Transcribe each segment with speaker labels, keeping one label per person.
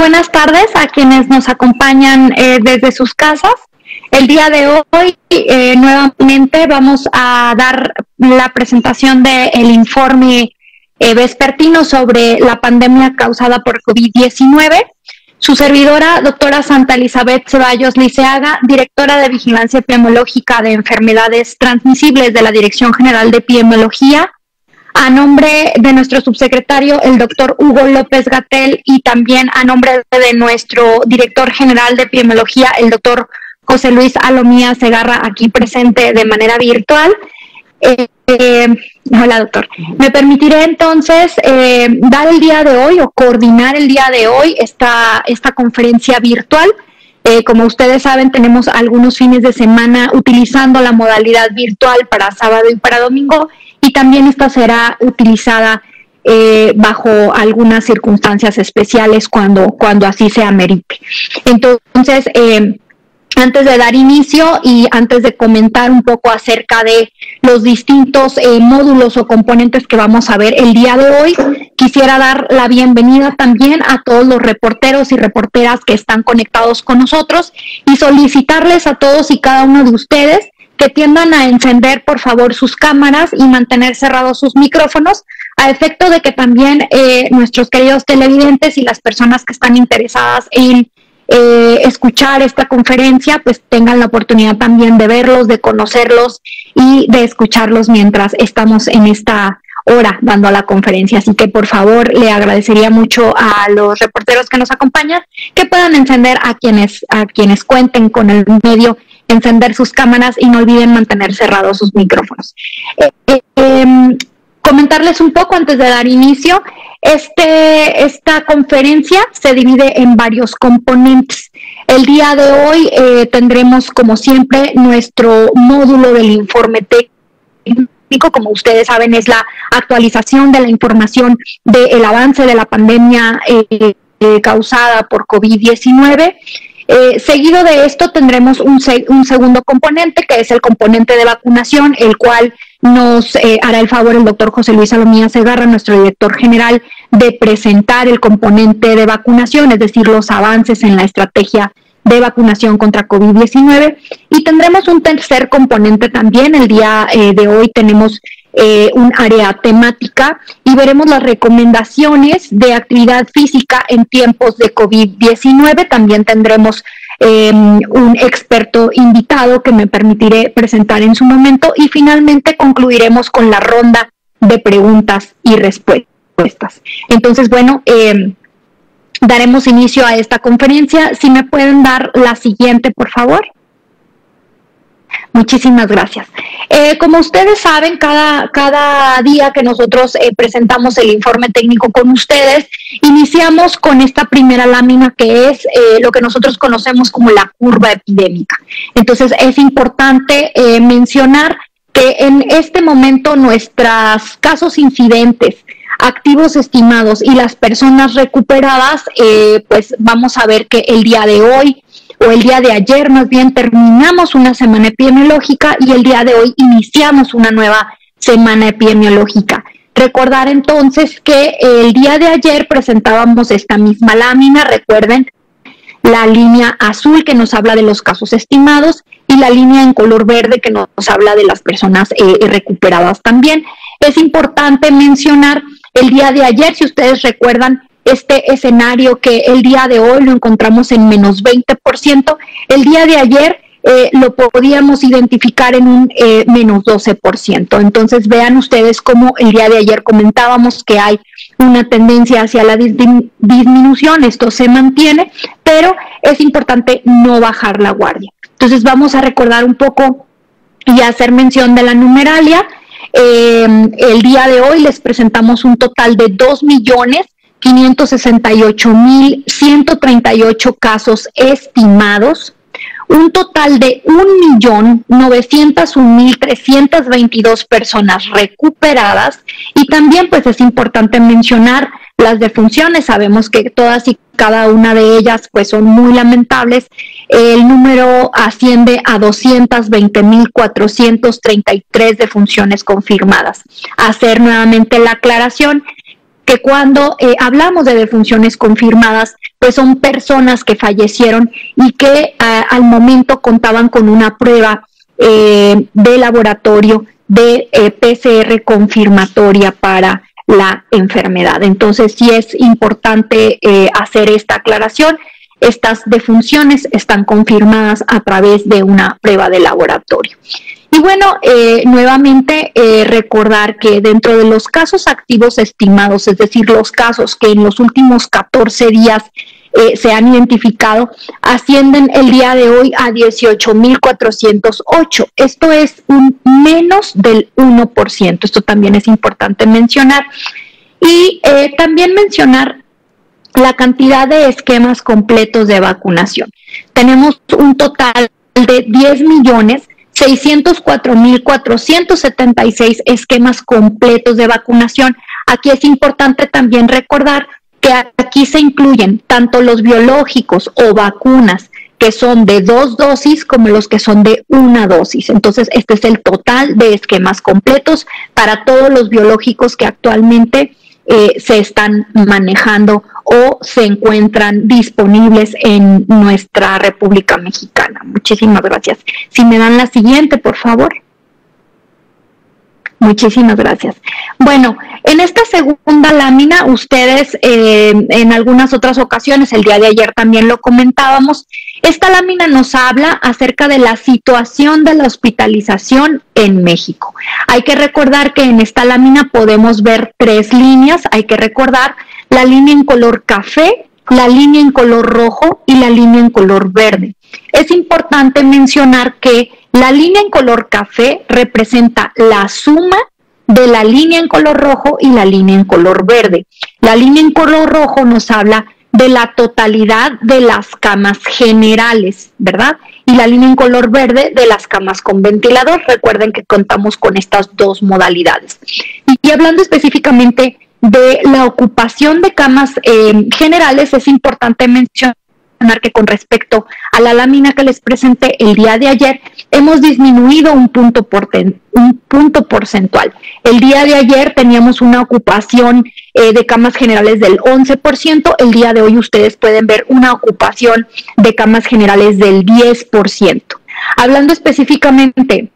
Speaker 1: buenas tardes a quienes nos acompañan eh, desde sus casas. El día de hoy eh, nuevamente vamos a dar la presentación del informe eh, vespertino sobre la pandemia causada por COVID-19. Su servidora, doctora Santa Elizabeth Ceballos Liceaga, directora de Vigilancia Epidemiológica de Enfermedades Transmisibles de la Dirección General de Epidemiología, a nombre de nuestro subsecretario, el doctor Hugo López Gatel, y también a nombre de nuestro director general de epidemiología, el doctor José Luis Alomía Segarra, aquí presente de manera virtual. Eh, eh, hola, doctor. Me permitiré entonces eh, dar el día de hoy o coordinar el día de hoy esta, esta conferencia virtual. como ustedes saben, tenemos algunos fines de semana utilizando la modalidad virtual para sábado y para domingo y también esta será utilizada eh, bajo algunas circunstancias especiales cuando, cuando así se amerite. Entonces, eh, antes de dar inicio y antes de comentar un poco acerca de los distintos eh, módulos o componentes que vamos a ver el día de hoy, quisiera dar la bienvenida también a todos los reporteros y reporteras que están conectados con nosotros y solicitarles a todos y cada uno de ustedes que tiendan a encender por favor sus cámaras y mantener cerrados sus micrófonos a efecto de que también eh, nuestros queridos televidentes y las personas que están interesadas en eh, escuchar esta conferencia pues tengan la oportunidad también de verlos, de conocerlos y de escucharlos mientras estamos en esta hora dando la conferencia. Así que por favor le agradecería mucho a los reporteros que nos acompañan que puedan encender a quienes, a quienes cuenten con el medio encender sus cámaras y no olviden mantener cerrados sus micrófonos. Eh, eh, em, comentarles un poco antes de dar inicio, este, esta conferencia se divide en varios componentes. El día de hoy eh, tendremos, como siempre, nuestro módulo del informe técnico como ustedes saben, es la actualización de la información del avance de la pandemia causada por COVID-19. Eh, seguido de esto tendremos un, segundo componente, que es el componente de vacunación, el cual nos eh, hará el favor el doctor José Luis Salomía Segarra, nuestro director general, de presentar el componente de vacunación, es decir, los avances en la estrategia de vacunación contra COVID-19. Y tendremos un tercer componente también. El día eh, de hoy tenemos eh, un área temática y veremos las recomendaciones de actividad física en tiempos de COVID-19. También tendremos em, un experto invitado que me permitiré presentar en su momento y finalmente concluiremos con la ronda de preguntas y respuestas. Entonces, bueno, em, daremos inicio a esta conferencia. Si me pueden dar la siguiente, por favor. Muchísimas gracias. Eh, como ustedes saben, cada, cada día que nosotros eh, presentamos el informe técnico con ustedes, iniciamos con esta primera lámina que es eh, lo que nosotros conocemos como la curva epidémica. Entonces, es importante mencionar que en este momento nuestros casos incidentes, activos estimados y las personas recuperadas, pues vamos a ver que el día de hoy o el día de ayer más bien terminamos una semana epidemiológica y el día de hoy iniciamos una nueva semana epidemiológica. Recordar entonces que el día de ayer presentábamos esta misma lámina, recuerden, la línea azul que nos habla de los casos estimados y la línea en color verde que nos habla de las personas eh, recuperadas también. Es importante mencionar el día de ayer, si ustedes recuerdan, este escenario que el día de hoy lo encontramos en menos 20%, el día de ayer eh, lo podíamos identificar en un eh, menos 12%. Entonces vean ustedes cómo el día de ayer comentábamos que hay una tendencia hacia la disminución, esto se mantiene, pero es importante no bajar la guardia. Entonces vamos a recordar un poco y hacer mención de la numeralia. Eh, el día de hoy les presentamos un total de 2 millones 568.138 casos estimados, un total de 1.901.322 personas recuperadas. Y también pues es importante mencionar las defunciones, sabemos que todas y cada una de ellas pues son muy lamentables, el número asciende a 220.433 defunciones confirmadas. Hacer nuevamente la aclaración, que cuando eh, hablamos de defunciones confirmadas, pues son personas que fallecieron y que al momento contaban con una prueba eh, de laboratorio de eh, PCR confirmatoria para la enfermedad. Entonces, sí es importante hacer esta aclaración. Estas defunciones están confirmadas a través de una prueba de laboratorio. Y bueno, eh, nuevamente eh, recordar que dentro de los casos activos estimados, es decir, los casos que en los últimos 14 días eh, se han identificado, ascienden el día de hoy a 18.408. Esto es un menos del 1%. Esto también es importante mencionar. Y también mencionar la cantidad de esquemas completos de vacunación. Tenemos un total de 10 millones 604.476 esquemas completos de vacunación. Aquí es importante también recordar que aquí se incluyen tanto los biológicos o vacunas que son de dos dosis como los que son de una dosis. Entonces, este es el total de esquemas completos para todos los biológicos que actualmente eh, se están manejando o se encuentran disponibles en nuestra República Mexicana. Muchísimas gracias. Si me dan la siguiente, por favor. Muchísimas gracias. Bueno, en esta segunda lámina, ustedes eh, en algunas otras ocasiones, el día de ayer también lo comentábamos, esta lámina nos habla acerca de la situación de la hospitalización en México. Hay que recordar que en esta lámina podemos ver tres líneas, hay que recordar la línea en color café, la línea en color rojo y la línea en color verde. Es importante mencionar que la línea en color café representa la suma de la línea en color rojo y la línea en color verde. La línea en color rojo nos habla de la totalidad de las camas generales, ¿verdad? Y la línea en color verde de las camas con ventilador. Recuerden que contamos con estas dos modalidades. Y hablando específicamente de la ocupación de camas eh, generales, es importante mencionar que con respecto a la lámina que les presenté el día de ayer, hemos disminuido un punto, un punto porcentual. El día de ayer teníamos una ocupación eh, de camas generales del 11%, el día de hoy ustedes pueden ver una ocupación de camas generales del 10%. Hablando específicamente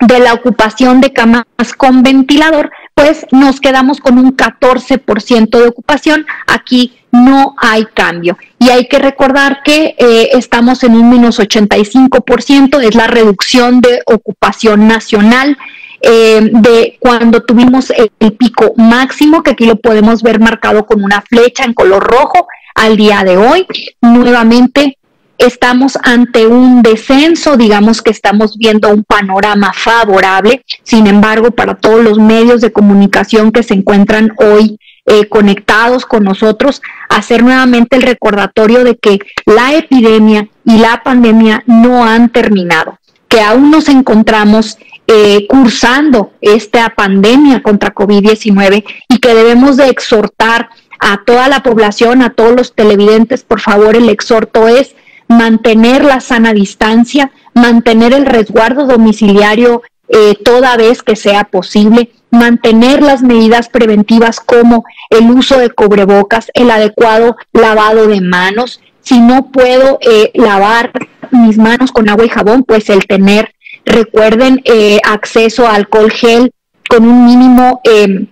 Speaker 1: de la ocupación de camas con ventilador, pues nos quedamos con un 14% de ocupación. Aquí no hay cambio. Y hay que recordar que eh, estamos en un menos 85%, es la reducción de ocupación nacional. Eh, de cuando tuvimos el, pico máximo, que aquí lo podemos ver marcado con una flecha en color rojo, al día de hoy, nuevamente estamos ante un descenso, digamos que estamos viendo un panorama favorable, sin embargo, para todos los medios de comunicación que se encuentran hoy eh, conectados con nosotros, hacer nuevamente el recordatorio de que la epidemia y la pandemia no han terminado, que aún nos encontramos eh, cursando esta pandemia contra COVID-19 y que debemos de exhortar a toda la población, a todos los televidentes, por favor, el exhorto es mantener la sana distancia, mantener el resguardo domiciliario eh, toda vez que sea posible, mantener las medidas preventivas como el uso de cubrebocas, el adecuado lavado de manos. Si no puedo eh, lavar mis manos con agua y jabón, pues el tener, recuerden, eh, acceso a alcohol gel con un mínimo em,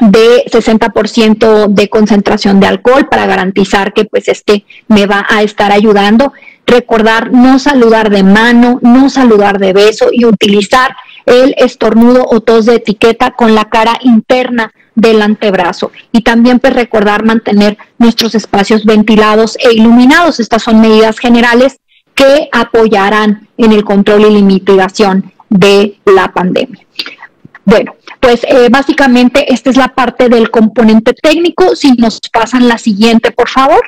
Speaker 1: de 60% de concentración de alcohol para garantizar que pues este me va a estar ayudando. Recordar no saludar de mano, no saludar de beso y utilizar el estornudo o tos de etiqueta con la cara interna del antebrazo. Y también pues recordar mantener nuestros espacios ventilados e iluminados. Estas son medidas generales que apoyarán en el control y limitación de la pandemia. Bueno, pues eh, básicamente esta es la parte del componente técnico. Si nos pasan la siguiente, por favor.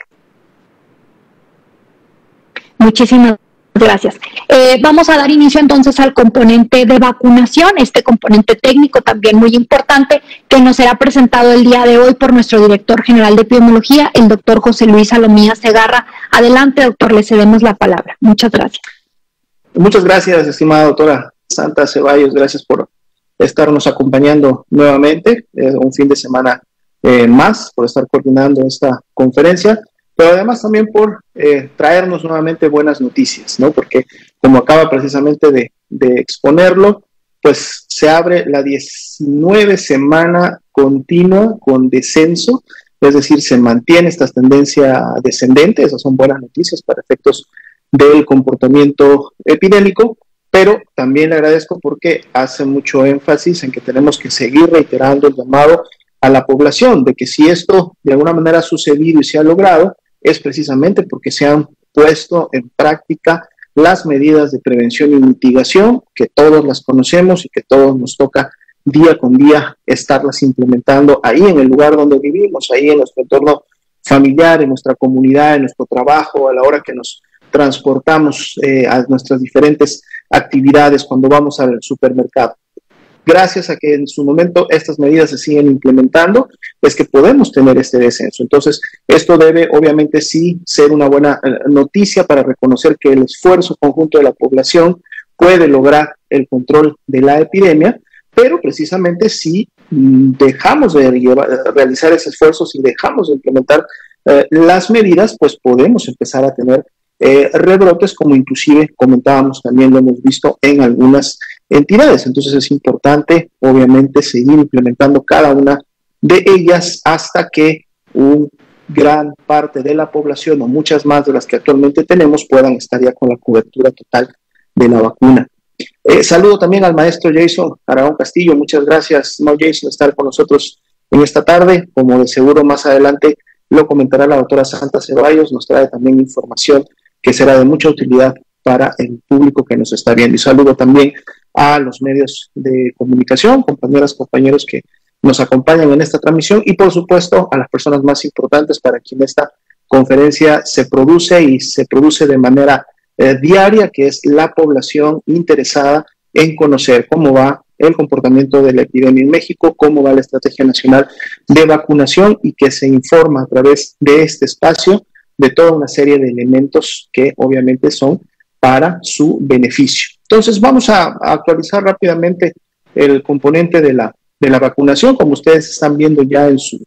Speaker 1: Muchísimas Gracias. Eh, vamos a dar inicio entonces al componente de vacunación, este componente técnico también muy importante que nos será presentado el día de hoy por nuestro director general de epidemiología, el doctor José Luis Salomía Segarra. Adelante, doctor, le cedemos la palabra. Muchas gracias.
Speaker 2: Muchas gracias, estimada doctora Santa Ceballos. Gracias por estarnos acompañando nuevamente, un fin de semana eh, más, por estar coordinando esta conferencia. Pero además también por eh, traernos nuevamente buenas noticias, ¿no? Porque como acaba precisamente de, de exponerlo, pues se abre la 19 semana continua con descenso, es decir, se mantiene esta tendencia descendente, esas son buenas noticias para efectos del comportamiento epidémico, pero también le agradezco porque hace mucho énfasis en que tenemos que seguir reiterando el llamado a la población de que si esto de alguna manera ha sucedido y se ha logrado, es precisamente porque se han puesto en práctica las medidas de prevención y mitigación, que todos las conocemos y que todos nos toca día con día estarlas implementando ahí en el lugar donde vivimos, ahí en nuestro entorno familiar, en nuestra comunidad, en nuestro trabajo, a la hora que nos transportamos eh, a nuestras diferentes actividades cuando vamos al supermercado. Gracias a que en su momento estas medidas se siguen implementando, es que podemos tener este descenso. Entonces, esto debe obviamente sí ser una buena eh, noticia para reconocer que el esfuerzo conjunto de la población puede lograr el control de la epidemia, pero precisamente si mm, dejamos de realizar ese esfuerzo, si dejamos de implementar eh, las medidas, pues podemos empezar a tener eh, rebrotes, como inclusive comentábamos también lo hemos visto en algunas entidades. Entonces es importante, obviamente, seguir implementando cada una de ellas hasta que un gran parte de la población o muchas más de las que actualmente tenemos puedan estar ya con la cobertura total de la vacuna. Eh, saludo también al maestro Jason Aragón Castillo. Muchas gracias, no Jason, estar con nosotros en esta tarde. Como de seguro más adelante lo comentará la doctora Santa Ceballos, nos trae también información que será de mucha utilidad para el público que nos está viendo. Y saludo también a los medios de comunicación, compañeras, compañeros que nos acompañan en esta transmisión y por supuesto a las personas más importantes para quien esta conferencia se produce y se produce de manera eh, diaria, que es la población interesada en conocer cómo va el comportamiento de la epidemia en México, cómo va la estrategia nacional de vacunación y que se informa a través de este espacio de toda una serie de elementos que obviamente son para su beneficio. Entonces vamos a, actualizar rápidamente el componente de la, de la vacunación, como ustedes están viendo ya en su,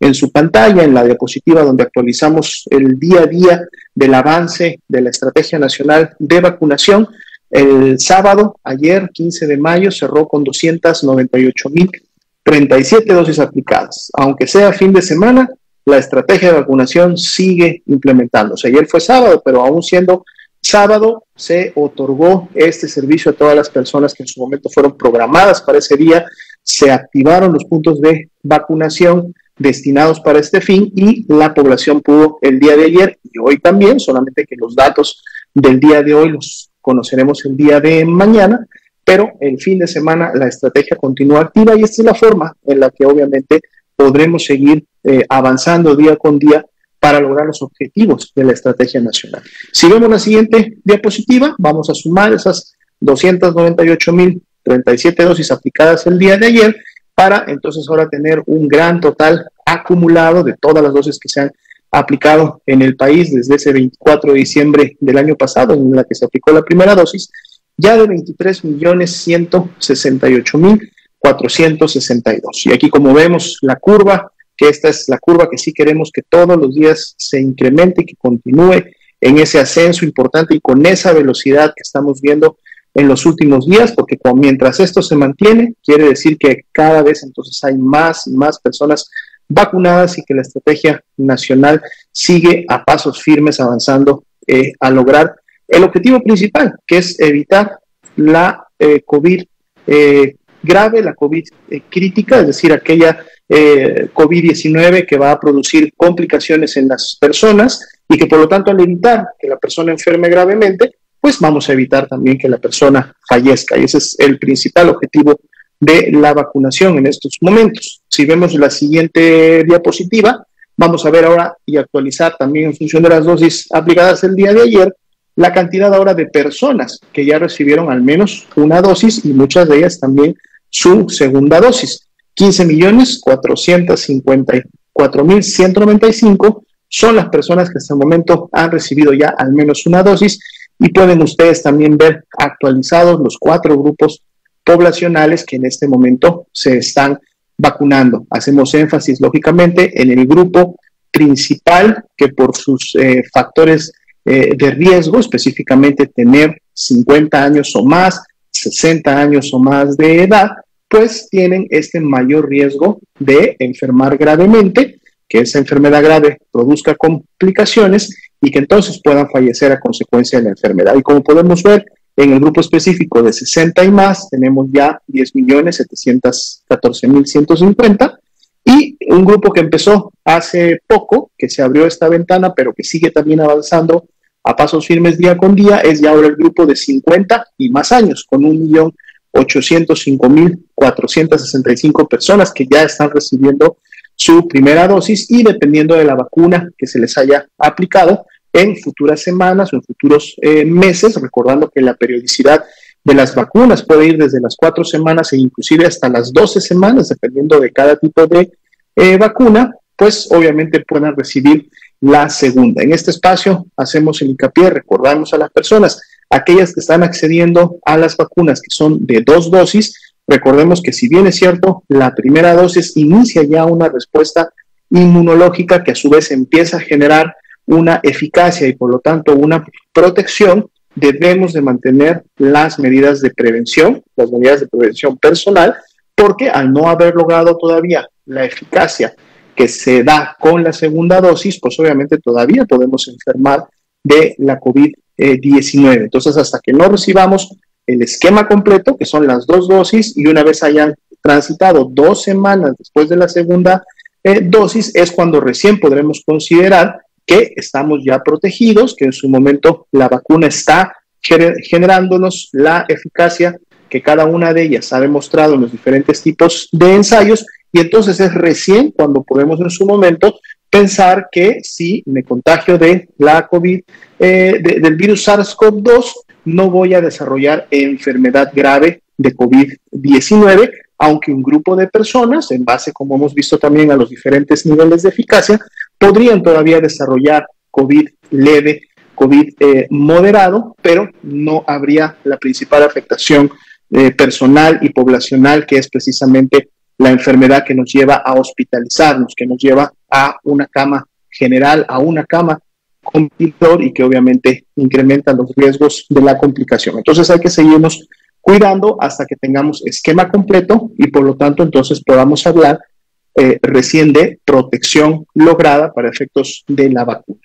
Speaker 2: en su pantalla, en la diapositiva donde actualizamos el día a día del avance de la Estrategia Nacional de Vacunación. El sábado, ayer, 15 de mayo, cerró con 298.037 dosis aplicadas. Aunque sea fin de semana, la estrategia de vacunación sigue implementándose. Ayer fue sábado, pero aún siendo sábado se otorgó este servicio a todas las personas que en su momento fueron programadas para ese día. Se activaron los puntos de vacunación destinados para este fin y la población pudo el día de ayer y hoy también, solamente que los datos del día de hoy los conoceremos el día de mañana, pero el fin de semana la estrategia continúa activa y esta es la forma en la que obviamente podremos seguir eh, avanzando día con día para lograr los objetivos de la estrategia nacional. Si vemos la siguiente diapositiva, vamos a sumar esas 298.037 dosis aplicadas el día de ayer para entonces ahora tener un gran total acumulado de todas las dosis que se han aplicado en el país desde ese 24 de diciembre del año pasado, en la que se aplicó la primera dosis, ya de 23.168.462. Y aquí como vemos la curva, que esta es la curva que sí queremos que todos los días se incremente y que continúe en ese ascenso importante y con esa velocidad que estamos viendo en los últimos días, porque mientras esto se mantiene, quiere decir que cada vez entonces hay más y más personas vacunadas y que la estrategia nacional sigue a pasos firmes avanzando eh, a lograr el objetivo principal, que es evitar la eh, COVID eh, grave, la COVID crítica, es decir, aquella COVID-19 que va a producir complicaciones en las personas y que por lo tanto al evitar que la persona enferme gravemente, pues vamos a evitar también que la persona fallezca. Y ese es el principal objetivo de la vacunación en estos momentos. Si vemos la siguiente diapositiva, vamos a ver ahora y actualizar también en función de las dosis aplicadas el día de ayer, la cantidad ahora de personas que ya recibieron al menos una dosis y muchas de ellas también su segunda dosis. 15 millones 454 mil 195 son las personas que hasta el momento han recibido ya al menos una dosis y pueden ustedes también ver actualizados los cuatro grupos poblacionales que en este momento se están vacunando. Hacemos énfasis, lógicamente, en el grupo principal que por sus eh, factores eh, de riesgo, específicamente tener 50 años o más, 60 años o más de edad, pues tienen este mayor riesgo de enfermar gravemente, que esa enfermedad grave produzca complicaciones y que entonces puedan fallecer a consecuencia de la enfermedad. Y como podemos ver, en el grupo específico de 60 y más tenemos ya 10.714.150 y un grupo que empezó hace poco, que se abrió esta ventana, pero que sigue también avanzando a pasos firmes día con día, es ya ahora el grupo de 50 y más años, con 1.805.465 personas que ya están recibiendo su primera dosis y dependiendo de la vacuna que se les haya aplicado, en futuras semanas o en futuros eh, meses, recordando que la periodicidad de las vacunas puede ir desde las cuatro semanas e inclusive hasta las doce semanas, dependiendo de cada tipo de eh, vacuna, pues obviamente puedan recibir la segunda. En este espacio hacemos el hincapié, recordamos a las personas, aquellas que están accediendo a las vacunas que son de dos dosis, recordemos que si bien es cierto, la primera dosis inicia ya una respuesta inmunológica que a su vez empieza a generar una eficacia y por lo tanto una protección, debemos de mantener las medidas de prevención, las medidas de prevención personal, porque al no haber logrado todavía la eficacia que se da con la segunda dosis, pues obviamente todavía podemos enfermar de la COVID-19. Entonces, hasta que no recibamos el esquema completo, que son las dos dosis, y una vez hayan transitado dos semanas después de la segunda eh, dosis, es cuando recién podremos considerar que estamos ya protegidos, que en su momento la vacuna está generándonos la eficacia que cada una de ellas ha demostrado en los diferentes tipos de ensayos y entonces es recién cuando podemos en su momento pensar que si me contagio de la COVID, eh, del virus SARS-CoV-2, no voy a desarrollar enfermedad grave de COVID-19, aunque un grupo de personas, en base, como hemos visto también, a los diferentes niveles de eficacia, podrían todavía desarrollar COVID leve, COVID eh, moderado, pero no habría la principal afectación eh, personal y poblacional, que es precisamente la enfermedad que nos lleva a hospitalizarnos, que nos lleva a una cama general, a una cama complicador y que obviamente incrementa los riesgos de la complicación. Entonces hay que seguirnos cuidando hasta que tengamos esquema completo y por lo tanto entonces podamos hablar eh, recién de protección lograda para efectos de la vacuna.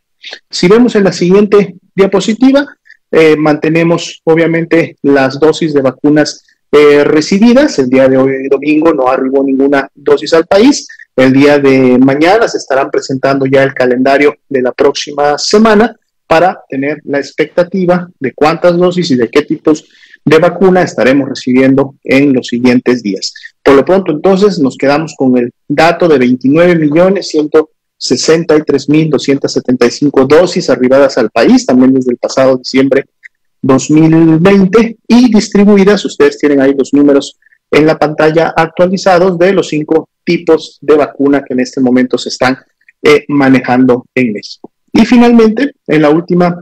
Speaker 2: Si vemos en la siguiente diapositiva, eh, mantenemos obviamente las dosis de vacunas eh, recibidas. El día de hoy, domingo, no arribó ninguna dosis al país. El día de mañana se estarán presentando ya el calendario de la próxima semana para tener la expectativa de cuántas dosis y de qué tipos de vacuna estaremos recibiendo en los siguientes días. Por lo pronto, entonces, nos quedamos con el dato de 29 millones 63.275 dosis arribadas al país también desde el pasado diciembre 2020 y distribuidas, ustedes tienen ahí los números en la pantalla actualizados de los cinco tipos de vacuna que en este momento se están eh, manejando en México. Y finalmente, en la última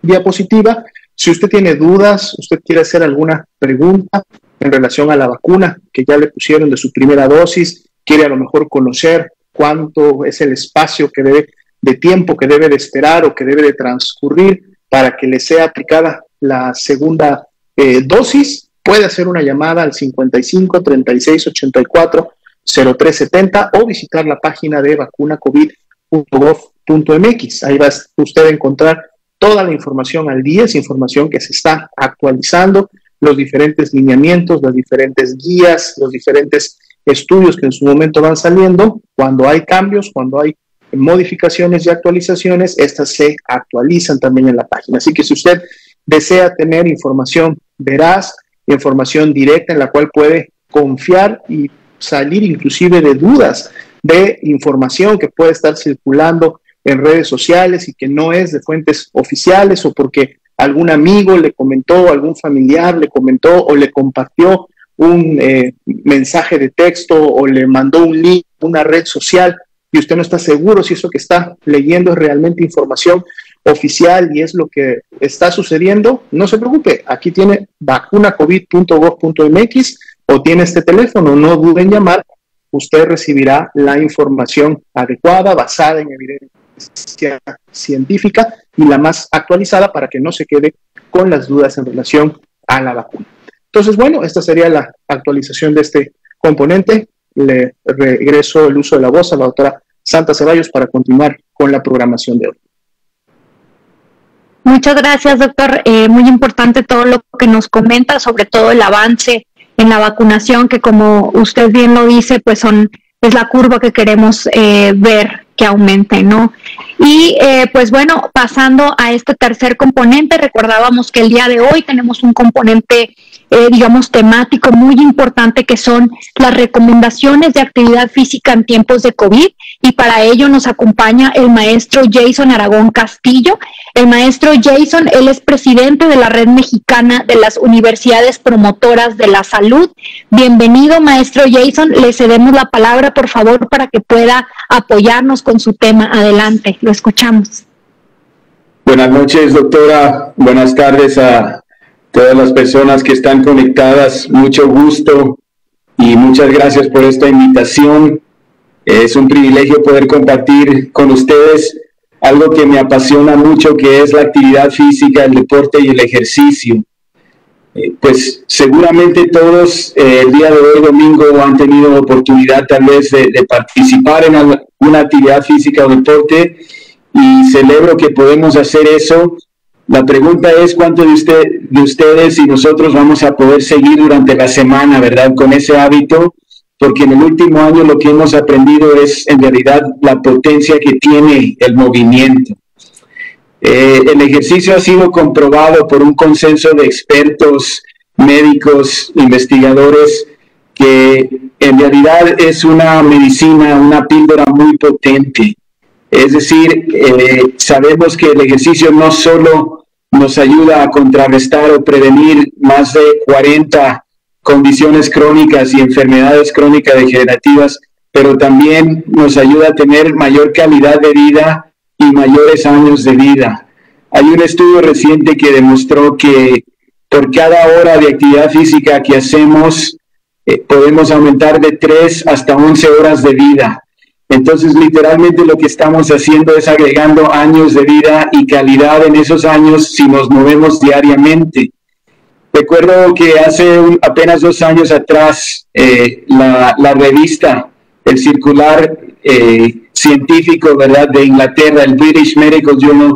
Speaker 2: diapositiva, si usted tiene dudas, usted quiere hacer alguna pregunta en relación a la vacuna que ya le pusieron de su primera dosis, quiere a lo mejor conocer cuánto es el espacio que debe de tiempo que debe de esperar o que debe de transcurrir para que le sea aplicada la segunda eh, dosis, puede hacer una llamada al 55 36 84 0370 o visitar la página de vacunacovid.gov.mx. Ahí va usted a encontrar toda la información al día, es información que se está actualizando, los diferentes lineamientos, las diferentes guías, los diferentes estudios que en su momento van saliendo. Cuando hay cambios, cuando hay modificaciones y actualizaciones, estas se actualizan también en la página. Así que si usted desea tener información veraz, información directa en la cual puede confiar y salir inclusive de dudas de información que puede estar circulando en redes sociales y que no es de fuentes oficiales o porque algún amigo le comentó, algún familiar le comentó o le compartió un eh, mensaje de texto o le mandó un link, una red social y usted no está seguro si eso que está leyendo es realmente información oficial y es lo que está sucediendo, no se preocupe, aquí tiene vacunacovid.gov.mx o tiene este teléfono, no duden en llamar usted recibirá la información adecuada, basada en evidencia científica y la más actualizada para que no se quede con las dudas en relación a la vacuna. Entonces, bueno, esta sería la actualización de este componente. Le regreso el uso de la voz a la doctora Santa Ceballos para continuar con la programación de hoy.
Speaker 1: Muchas gracias, doctor. Eh, muy importante todo lo que nos comenta, sobre todo el avance en la vacunación, que como usted bien lo dice, pues son es la curva que queremos eh, ver que aumente, ¿no? Y eh, pues bueno, pasando a este tercer componente, recordábamos que el día de hoy tenemos un componente, eh, digamos, temático muy importante que son las recomendaciones de actividad física en tiempos de COVID y para ello nos acompaña el maestro Jason Aragón Castillo. El maestro Jason, él es presidente de la Red Mexicana de las Universidades Promotoras de la Salud. Bienvenido, maestro Jason. Le cedemos la palabra, por favor, para que pueda apoyarnos con su tema. Adelante, lo escuchamos.
Speaker 3: Buenas noches, doctora. Buenas tardes a todas las personas que están conectadas. Mucho gusto y muchas gracias por esta invitación. Es un privilegio poder compartir con ustedes algo que me apasiona mucho, que es la actividad física, el deporte y el ejercicio. Eh, pues seguramente todos eh, el día de hoy, domingo, han tenido oportunidad tal vez de, participar en alguna actividad física o deporte y celebro que podemos hacer eso. La pregunta es cuántos de, usted, de ustedes y nosotros vamos a poder seguir durante la semana, ¿verdad? Con ese hábito, porque en el último año lo que hemos aprendido es en realidad la potencia que tiene el movimiento. Eh, el ejercicio ha sido comprobado por un consenso de expertos, médicos, investigadores, que en realidad es una medicina, una píldora muy potente. Es decir, eh, sabemos que el ejercicio no solo nos ayuda a contrarrestar o prevenir más de 40 condiciones crónicas y enfermedades crónicas degenerativas, pero también nos ayuda a tener mayor calidad de vida y mayores años de vida. Hay un estudio reciente que demostró que por cada hora de actividad física que hacemos, eh, podemos aumentar de 3 hasta 11 horas de vida. Entonces, literalmente lo que estamos haciendo es agregando años de vida y calidad en esos años si nos movemos diariamente. Recuerdo que hace apenas dos años atrás, eh, la, revista, el circular, eh, científico ¿verdad? de Inglaterra, el British Medical Journal,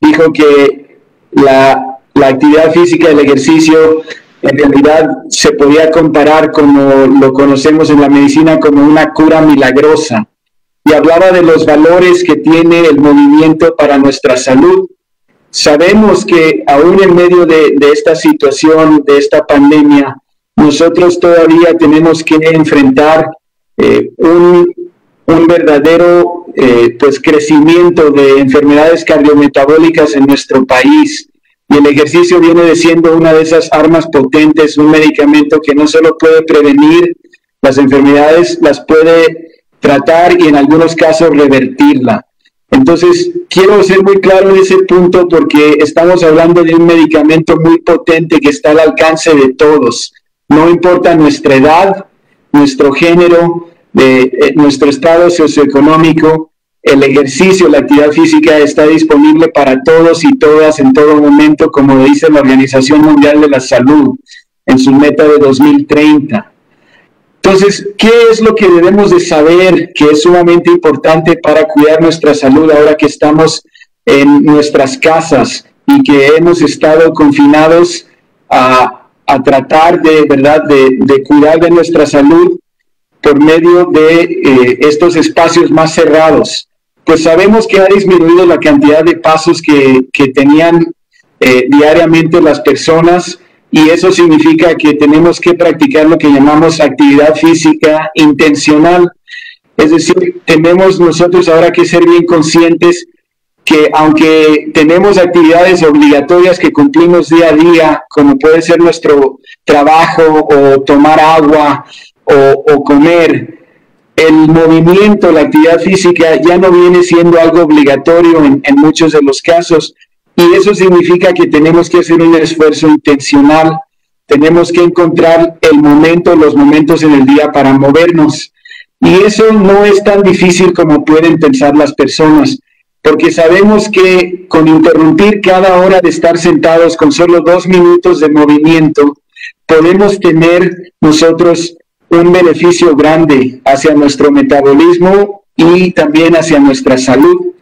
Speaker 3: dijo que la, la actividad física, el ejercicio, en realidad se podía comparar como lo conocemos en la medicina como una cura milagrosa. Y hablaba de los valores que tiene el movimiento para nuestra salud. Sabemos que aún en medio de, de esta situación, de esta pandemia, nosotros todavía tenemos que enfrentar eh, un, un verdadero eh, pues crecimiento de enfermedades cardiometabólicas en nuestro país. Y el ejercicio viene siendo una de esas armas potentes, un medicamento que no solo puede prevenir las enfermedades, las puede tratar y en algunos casos revertirla. Entonces, quiero ser muy claro en ese punto porque estamos hablando de un medicamento muy potente que está al alcance de todos. No importa nuestra edad, nuestro género, eh, nuestro estado socioeconómico, el ejercicio, la actividad física está disponible para todos y todas en todo momento, como dice la Organización Mundial de la Salud en su meta de 2030. Entonces, ¿qué es lo que debemos de saber que es sumamente importante para cuidar nuestra salud ahora que estamos en nuestras casas y que hemos estado confinados a, tratar de, ¿verdad?, de, cuidar de nuestra salud por medio de eh, estos espacios más cerrados. Pues sabemos que ha disminuido la cantidad de pasos que, que tenían eh, diariamente las personas y eso significa que tenemos que practicar lo que llamamos actividad física intencional. Es decir, tenemos nosotros ahora que ser bien conscientes que aunque tenemos actividades obligatorias que cumplimos día a día, como puede ser nuestro trabajo o tomar agua o, comer, el movimiento, la actividad física ya no viene siendo algo obligatorio en, muchos de los casos y eso significa que tenemos que hacer un esfuerzo intencional, tenemos que encontrar el momento, los momentos en el día para movernos. Y eso no es tan difícil como pueden pensar las personas, porque sabemos que con interrumpir cada hora de estar sentados con solo dos minutos de movimiento, podemos tener nosotros un beneficio grande hacia nuestro metabolismo y también hacia nuestra salud.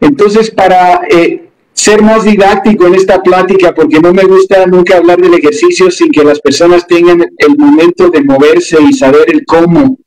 Speaker 3: Entonces, para eh, ser más didáctico en esta plática, porque no me gusta nunca hablar del ejercicio sin que las personas tengan el momento de moverse y saber el cómo.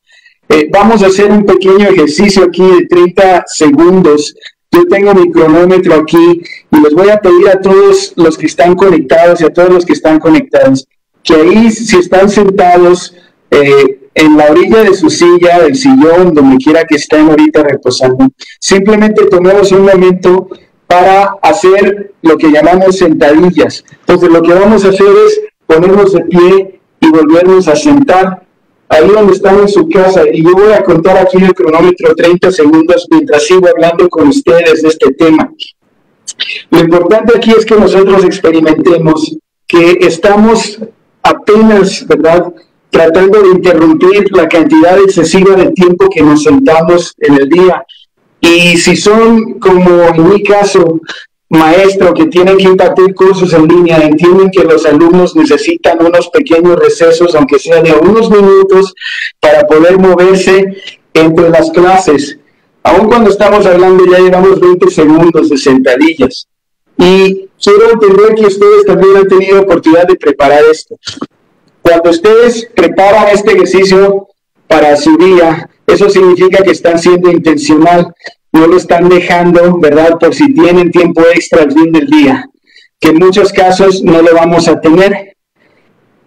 Speaker 3: Eh, vamos a hacer un pequeño ejercicio aquí de 30 segundos. Yo tengo mi cronómetro aquí y les voy a pedir a todos los que están conectados y a todos los que están conectados que ahí si están sentados eh, en la orilla de su silla, del sillón, donde quiera que estén ahorita reposando, simplemente tomemos un momento para hacer lo que llamamos sentadillas. Entonces lo que vamos a hacer es ponernos de pie y volvernos a sentar ahí donde están en su casa. Y yo voy a contar aquí el cronómetro 30 segundos mientras sigo hablando con ustedes de este tema. Lo importante aquí es que nosotros experimentemos que estamos apenas, ¿verdad? Tratando de interrumpir la cantidad excesiva de tiempo que nos sentamos en el día. Y si son, como en mi caso, maestro que tienen que impartir cursos en línea, entienden que los alumnos necesitan unos pequeños recesos, aunque sea de unos minutos, para poder moverse entre las clases. Aun cuando estamos hablando ya llevamos 20 segundos de sentadillas. Y quiero entender que ustedes también han tenido oportunidad de preparar esto. Cuando ustedes preparan este ejercicio para su día, eso significa que están siendo intencional, no lo están dejando, ¿verdad? Por si tienen tiempo extra al fin del día, que en muchos casos no lo vamos a tener.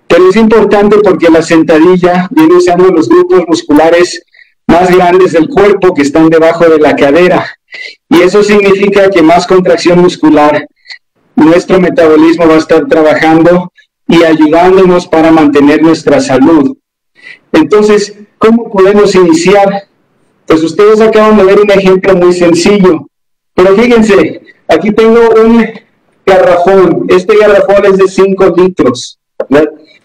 Speaker 3: Pero es importante porque la sentadilla viene usando los grupos musculares más grandes del cuerpo que están debajo de la cadera. Y eso significa que más contracción muscular, nuestro metabolismo va a estar trabajando y ayudándonos para mantener nuestra salud. Entonces, ¿cómo podemos iniciar? Pues ustedes acaban de ver un ejemplo muy sencillo, pero fíjense, aquí tengo un garrafón, este garrafón es de 5 litros,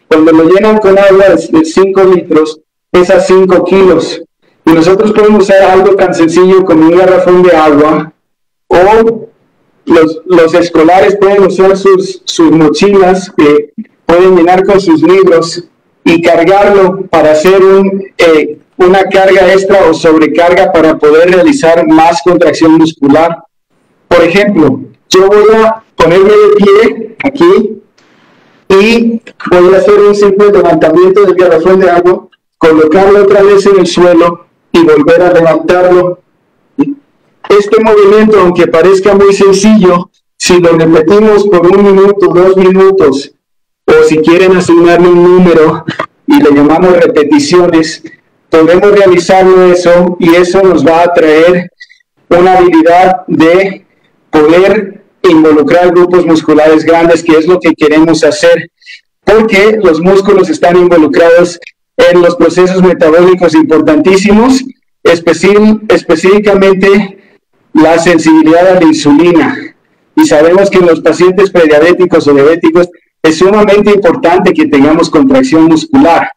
Speaker 3: cuando lo llenan con agua de 5 litros, pesa 5 kilos, y nosotros podemos usar algo tan sencillo como un garrafón de agua o los, los escolares pueden usar sus, sus mochilas que pueden llenar con sus libros y cargarlo para hacer un, eh, una carga extra o sobrecarga para poder realizar más contracción muscular. Por ejemplo, yo voy a ponerme de pie aquí y voy a hacer un simple levantamiento del garrafón de agua, colocarlo otra vez en el suelo y volver a levantarlo. Este movimiento, aunque parezca muy sencillo, si lo repetimos por un minuto, dos minutos, o si quieren asignarle un número y le llamamos repeticiones, podemos realizarlo eso y eso nos va a traer una habilidad de poder involucrar grupos musculares grandes, que es lo que queremos hacer, porque los músculos están involucrados en los procesos metabólicos importantísimos, específicamente la sensibilidad a la insulina. Y sabemos que en los pacientes prediabéticos o diabéticos es sumamente importante que tengamos contracción muscular.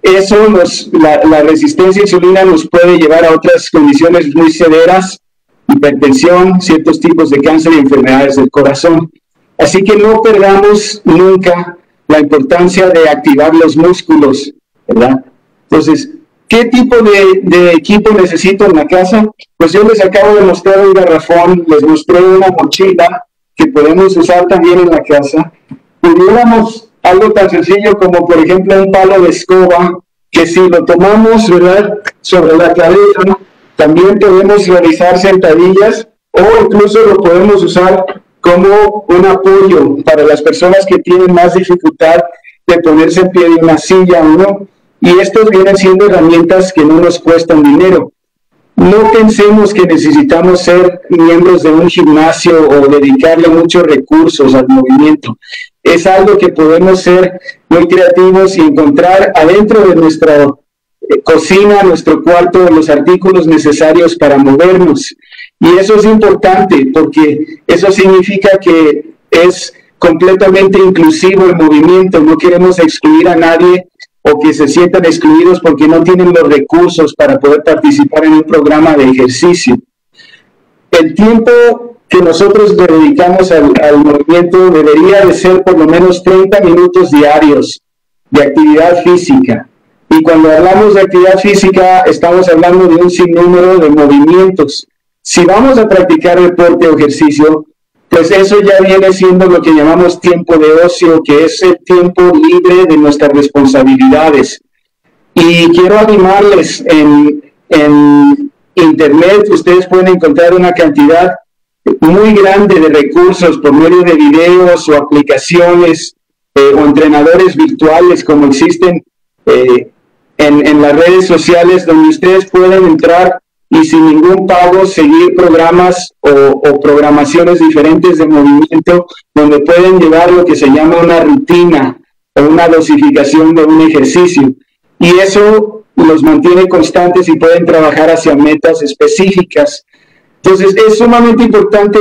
Speaker 3: Eso nos, la, la resistencia a insulina nos puede llevar a otras condiciones muy severas, hipertensión, ciertos tipos de cáncer y enfermedades del corazón. Así que no perdamos nunca la importancia de activar los músculos ¿verdad? Entonces, ¿qué tipo de, equipo necesito en la casa? Pues yo les acabo de mostrar un garrafón, les mostré una mochila que podemos usar también en la casa. Pudiéramos algo tan sencillo como, por ejemplo, un palo de escoba, que si lo tomamos, ¿verdad?, sobre la cabeza, también podemos realizar sentadillas o incluso lo podemos usar como un apoyo para las personas que tienen más dificultad de ponerse en pie de una silla o no y estos vienen siendo herramientas que no nos cuestan dinero. No pensemos que necesitamos ser miembros de un gimnasio o dedicarle muchos recursos al movimiento. Es algo que podemos ser muy creativos y encontrar adentro de nuestra eh, cocina, nuestro cuarto, los artículos necesarios para movernos. Y eso es importante porque eso significa que es completamente inclusivo el movimiento. No queremos excluir a nadie o que se sientan excluidos porque no tienen los recursos para poder participar en un programa de ejercicio. El tiempo que nosotros dedicamos al, al movimiento debería de ser por lo menos 30 minutos diarios de actividad física. Y cuando hablamos de actividad física, estamos hablando de un sinnúmero de movimientos. Si vamos a practicar deporte o ejercicio, pues eso ya viene siendo lo que llamamos tiempo de ocio, que es el tiempo libre de nuestras responsabilidades. Y quiero animarles, en, en Internet ustedes pueden encontrar una cantidad muy grande de recursos por medio de videos o aplicaciones eh, o entrenadores virtuales como existen eh, en, en, las redes sociales donde ustedes pueden entrar y sin ningún pago seguir programas o, o, programaciones diferentes de movimiento donde pueden llevar lo que se llama una rutina o una dosificación de un ejercicio. Y eso los mantiene constantes y pueden trabajar hacia metas específicas. Entonces es sumamente importante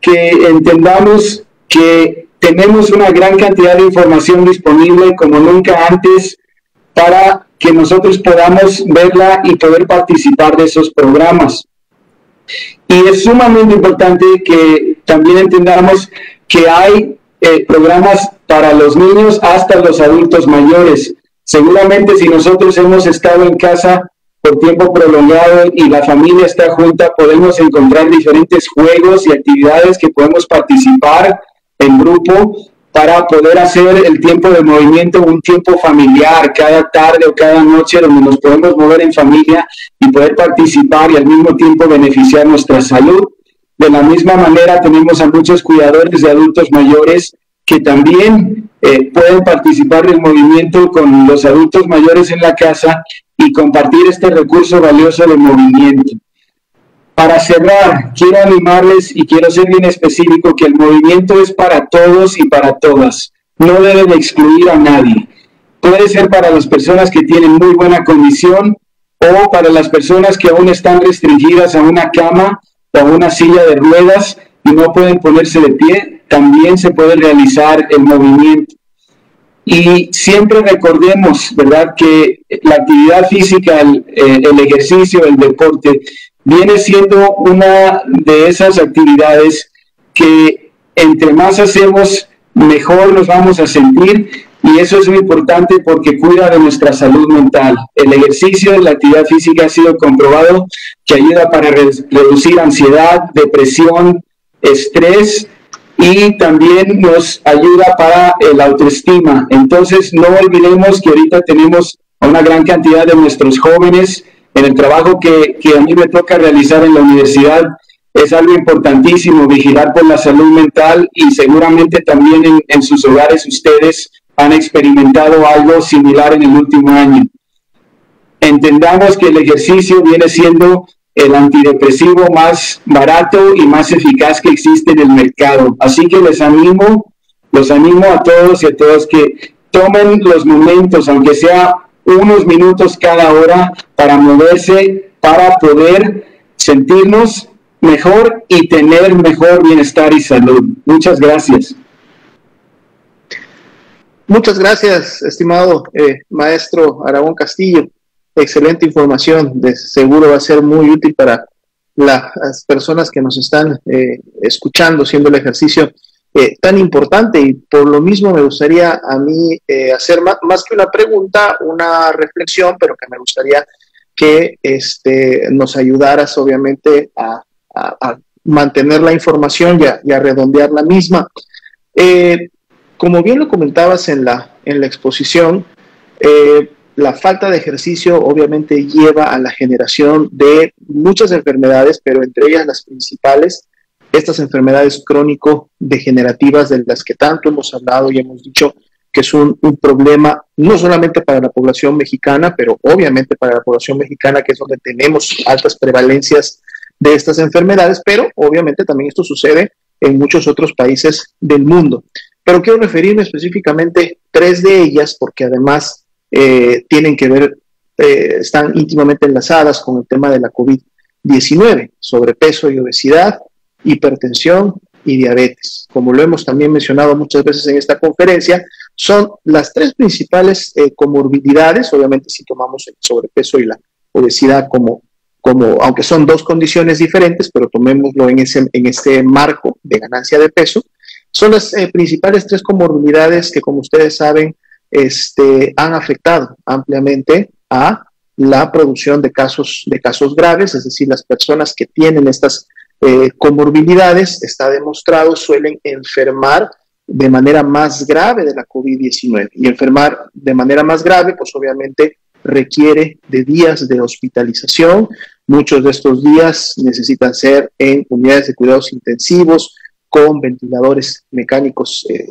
Speaker 3: que entendamos que tenemos una gran cantidad de información disponible como nunca antes para que nosotros podamos verla y poder participar de esos programas. Y es sumamente importante que también entendamos que hay eh, programas para los niños hasta los adultos mayores. Seguramente si nosotros hemos estado en casa por tiempo prolongado y la familia está junta, podemos encontrar diferentes juegos y actividades que podemos participar en grupo para poder hacer el tiempo de movimiento un tiempo familiar cada tarde o cada noche donde nos podemos mover en familia y poder participar y al mismo tiempo beneficiar nuestra salud. De la misma manera tenemos a muchos cuidadores de adultos mayores que también eh, pueden participar del movimiento con los adultos mayores en la casa y compartir este recurso valioso de movimiento. Para cerrar, quiero animarles y quiero ser bien específico que el movimiento es para todos y para todas. No deben excluir a nadie. Puede ser para las personas que tienen muy buena condición o para las personas que aún están restringidas a una cama o a una silla de ruedas y no pueden ponerse de pie. También se puede realizar el movimiento. Y siempre recordemos, ¿verdad?, que la actividad física, el, eh, el ejercicio, el deporte, viene siendo una de esas actividades que entre más hacemos, mejor nos vamos a sentir y eso es muy importante porque cuida de nuestra salud mental. El ejercicio, la actividad física ha sido comprobado que ayuda para reducir ansiedad, depresión, estrés y también nos ayuda para el autoestima. Entonces no olvidemos que ahorita tenemos una gran cantidad de nuestros jóvenes en el trabajo que, que a mí me toca realizar en la universidad es algo importantísimo, vigilar por la salud mental y seguramente también en, en, sus hogares ustedes han experimentado algo similar en el último año. Entendamos que el ejercicio viene siendo el antidepresivo más barato y más eficaz que existe en el mercado. Así que les animo, los animo a todos y a todas que tomen los momentos, aunque sea unos minutos cada hora para moverse, para poder sentirnos mejor y tener mejor bienestar y salud. Muchas gracias.
Speaker 2: Muchas gracias, estimado eh, maestro Aragón Castillo. Excelente información, de seguro va a ser muy útil para las personas que nos están eh, escuchando, haciendo el ejercicio eh, tan importante y por lo mismo me gustaría a mí eh, hacer más, que una pregunta, una reflexión, pero que me gustaría que este, nos ayudaras obviamente a, mantener la información y a, y a redondear la misma. Como bien lo comentabas en la, en la exposición, eh, la falta de ejercicio obviamente lleva a la generación de muchas enfermedades, pero entre ellas las principales estas enfermedades crónico-degenerativas de las que tanto hemos hablado y hemos dicho que es un, un, problema no solamente para la población mexicana, pero obviamente para la población mexicana, que es donde tenemos altas prevalencias de estas enfermedades, pero obviamente también esto sucede en muchos otros países del mundo. Pero quiero referirme específicamente tres de ellas, porque además eh, tienen que ver, eh, están íntimamente enlazadas con el tema de la COVID-19, sobrepeso y obesidad, hipertensión y diabetes. Como lo hemos también mencionado muchas veces en esta conferencia, son las tres principales eh, comorbilidades, obviamente si tomamos el sobrepeso y la obesidad como, como, aunque son dos condiciones diferentes, pero tomémoslo en, ese, en este marco de ganancia de peso, son las eh, principales tres comorbilidades que, como ustedes saben, este, han afectado ampliamente a la producción de casos, de casos graves, es decir, las personas que tienen estas eh, comorbilidades, está demostrado, suelen enfermar de manera más grave de la COVID-19. Y enfermar de manera más grave, pues obviamente requiere de días de hospitalización. Muchos de estos días necesitan ser en unidades de cuidados intensivos con ventiladores mecánicos eh,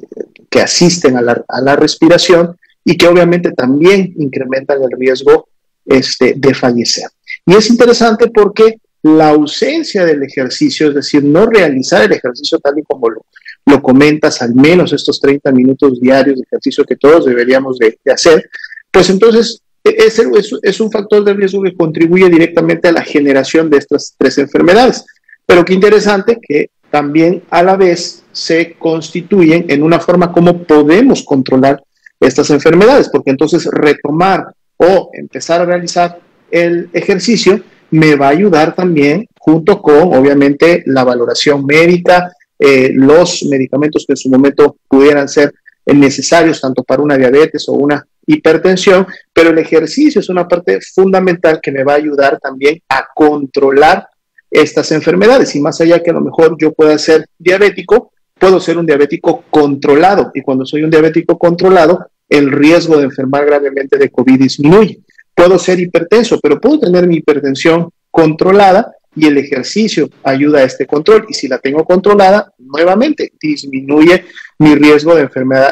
Speaker 2: que asisten a la, respiración y que obviamente también incrementan el riesgo este, de fallecer. Y es interesante porque la ausencia del ejercicio, es decir, no realizar el ejercicio tal y como lo, comentas, al menos estos 30 minutos diarios de ejercicio que todos deberíamos de, hacer, pues entonces e, es, es, un factor de riesgo que contribuye directamente a la generación de estas tres enfermedades. Pero qué interesante que también a la vez se constituyen en una forma como podemos controlar estas enfermedades, porque entonces retomar o empezar a realizar el ejercicio me va a ayudar también junto con, obviamente, la valoración médica, eh, los medicamentos que en su momento pudieran ser necesarios tanto para una diabetes o una hipertensión, pero el ejercicio es una parte fundamental que me va a ayudar también a controlar estas enfermedades. Y más allá que a lo mejor yo pueda ser diabético, puedo ser un diabético controlado. Y cuando soy un diabético controlado, el riesgo de enfermar gravemente de COVID disminuye. Puedo ser hipertenso, pero puedo tener mi hipertensión controlada y el ejercicio ayuda a este control. Y si la tengo controlada, nuevamente disminuye mi riesgo de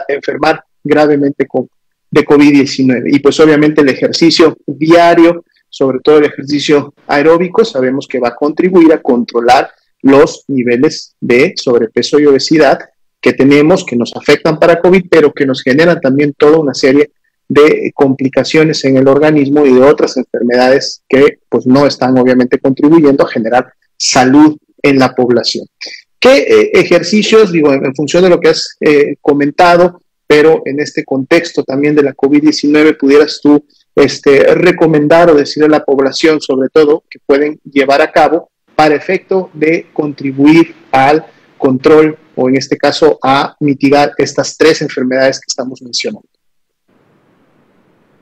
Speaker 2: enfermar gravemente de COVID-19. Y pues obviamente el ejercicio diario, sobre todo el ejercicio aeróbico, sabemos que va a contribuir a controlar los niveles de sobrepeso y obesidad que tenemos, que nos afectan para COVID, pero que nos generan también toda una serie de complicaciones en el organismo y de otras enfermedades que pues no están obviamente contribuyendo a generar salud en la población. ¿Qué eh, ejercicios, digo, en, función de lo que has eh, comentado, pero en este contexto también de la COVID-19, pudieras tú este, recomendar o decirle a la población, sobre todo, que pueden llevar a cabo para efecto de contribuir al control o en este caso a mitigar estas tres enfermedades que estamos mencionando?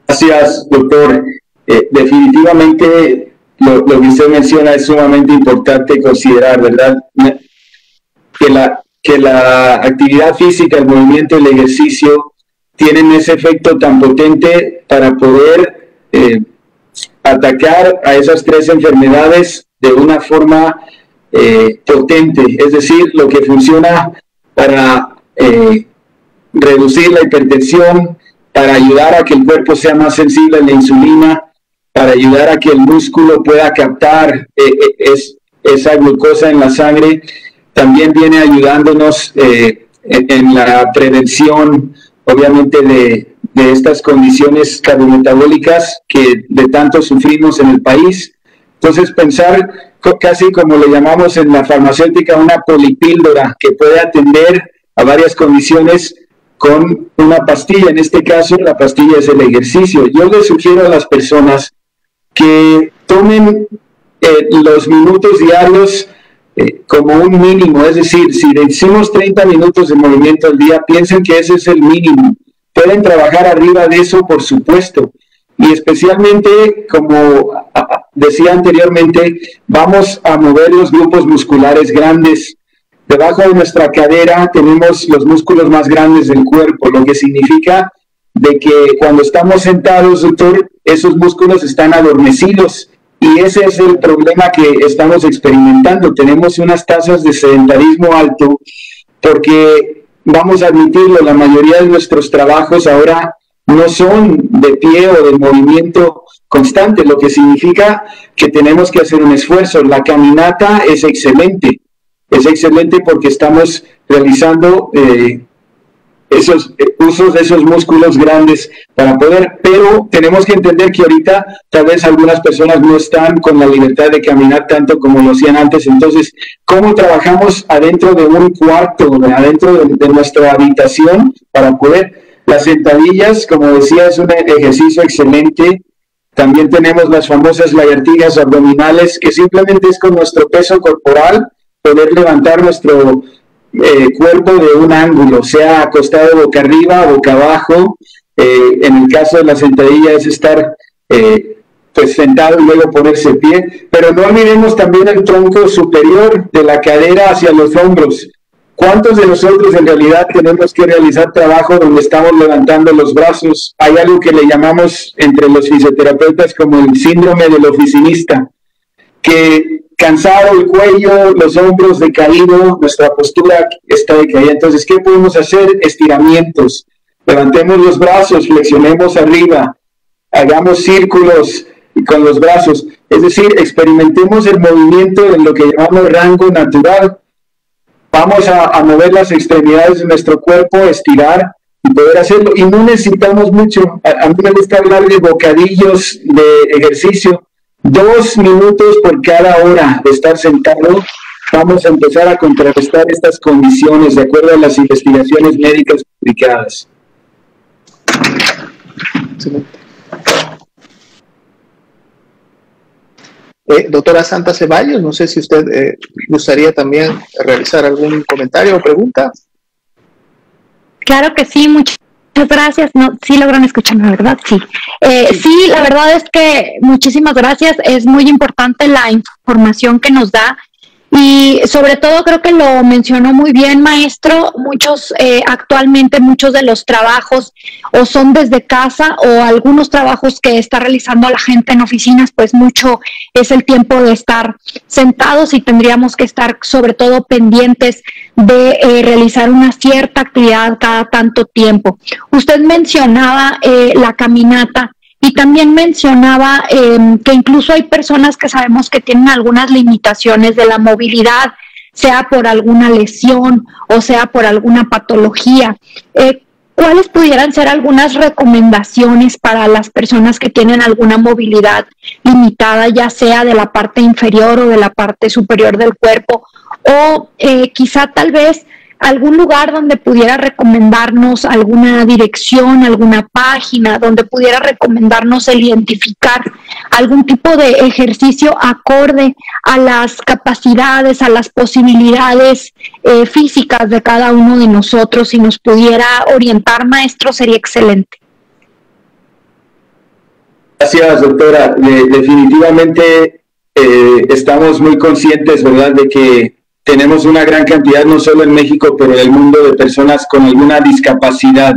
Speaker 3: Gracias, doctor. Eh, definitivamente lo, que usted menciona es sumamente importante considerar, ¿verdad? Que la, que la actividad física, el movimiento, el ejercicio tienen ese efecto tan potente para poder eh, atacar a esas tres enfermedades de una forma eh, potente, es decir, lo que funciona para reducir la hipertensión, para ayudar a que el cuerpo sea más sensible a la insulina, para ayudar a que el músculo pueda captar eh, eh, esa glucosa en la sangre. También viene ayudándonos eh, en, la prevención, obviamente, de, estas condiciones cardiometabólicas que de tanto sufrimos en el país. Entonces, pensar casi como le llamamos en la farmacéutica una polipíldora que puede atender a varias condiciones con una pastilla. En este caso, la pastilla es el ejercicio. Yo le sugiero a las personas que tomen eh, los minutos diarios eh, como un mínimo. Es decir, si decimos 30 minutos de movimiento al día, piensen que ese es el mínimo. Pueden trabajar arriba de eso, por supuesto. Y especialmente, como decía anteriormente, vamos a mover los grupos musculares grandes Debajo de nuestra cadera tenemos los músculos más grandes del cuerpo, lo que significa de que cuando estamos sentados, doctor, esos músculos están adormecidos y ese es el problema que estamos experimentando. Tenemos unas tasas de sedentarismo alto porque, vamos a admitirlo, la mayoría de nuestros trabajos ahora no son de pie o de movimiento constante, lo que significa que tenemos que hacer un esfuerzo. La caminata es excelente, es excelente porque estamos realizando eh, esos usos esos músculos grandes para poder, pero tenemos que entender que ahorita tal vez algunas personas no están con la libertad de caminar tanto como lo hacían antes, entonces, ¿cómo trabajamos adentro de un cuarto, adentro de, nuestra habitación para poder? Las sentadillas, como decía, es un ejercicio excelente. También tenemos las famosas lagartijas abdominales, que simplemente es con nuestro peso corporal poder levantar nuestro eh, cuerpo de un ángulo, sea acostado boca arriba, boca abajo. Eh, en el caso de la sentadilla es estar eh, pues sentado y luego ponerse pie, pero no olvidemos también el tronco superior de la cadera hacia los hombros. ¿Cuántos de nosotros en realidad tenemos que realizar trabajo donde estamos levantando los brazos? Hay algo que le llamamos entre los fisioterapeutas como el síndrome del oficinista, que cansado el cuello, los hombros decaído, nuestra postura está decaída. Entonces, ¿qué podemos hacer? Estiramientos. Levantemos los brazos, flexionemos arriba, hagamos círculos con los brazos. Es decir, experimentemos el movimiento en lo que llamamos rango natural. Vamos a, mover las extremidades de nuestro cuerpo, estirar y poder hacerlo. Y no necesitamos mucho. a mí me gusta hablar de bocadillos de ejercicio dos minutos por cada hora de estar sentado, vamos a empezar a contrarrestar estas condiciones de acuerdo a las investigaciones médicas publicadas.
Speaker 2: Eh, doctora Santa Ceballos, no sé si usted eh, gustaría también realizar algún comentario o pregunta.
Speaker 1: Claro que sí, muchas Muchas gracias. No, sí logran escucharme, ¿verdad? Sí. Eh, sí, la verdad es que muchísimas gracias. Es muy importante la información que nos da y sobre todo creo que lo mencionó muy bien, maestro, muchos eh, actualmente, muchos de los trabajos o son desde casa o algunos trabajos que está realizando la gente en oficinas, pues mucho es el tiempo de estar sentados y tendríamos que estar sobre todo pendientes de eh, realizar una cierta actividad cada tanto tiempo. Usted mencionaba eh, la caminata y también mencionaba em, que incluso hay personas que sabemos que tienen algunas limitaciones de la movilidad, sea por alguna lesión o sea por alguna patología. Eh, ¿Cuáles pudieran ser algunas recomendaciones para las personas que tienen alguna movilidad limitada, ya sea de la parte inferior o de la parte superior del cuerpo? O eh, quizá tal vez algún lugar donde pudiera recomendarnos alguna dirección, alguna página, donde pudiera recomendarnos el identificar algún tipo de ejercicio acorde a las capacidades, a las posibilidades eh, físicas de cada uno de nosotros. Si nos pudiera orientar, maestro, sería excelente.
Speaker 3: Gracias, doctora. definitivamente eh, estamos muy conscientes, ¿verdad?, de que tenemos una gran cantidad, no solo en México, pero en el mundo, de personas con alguna discapacidad,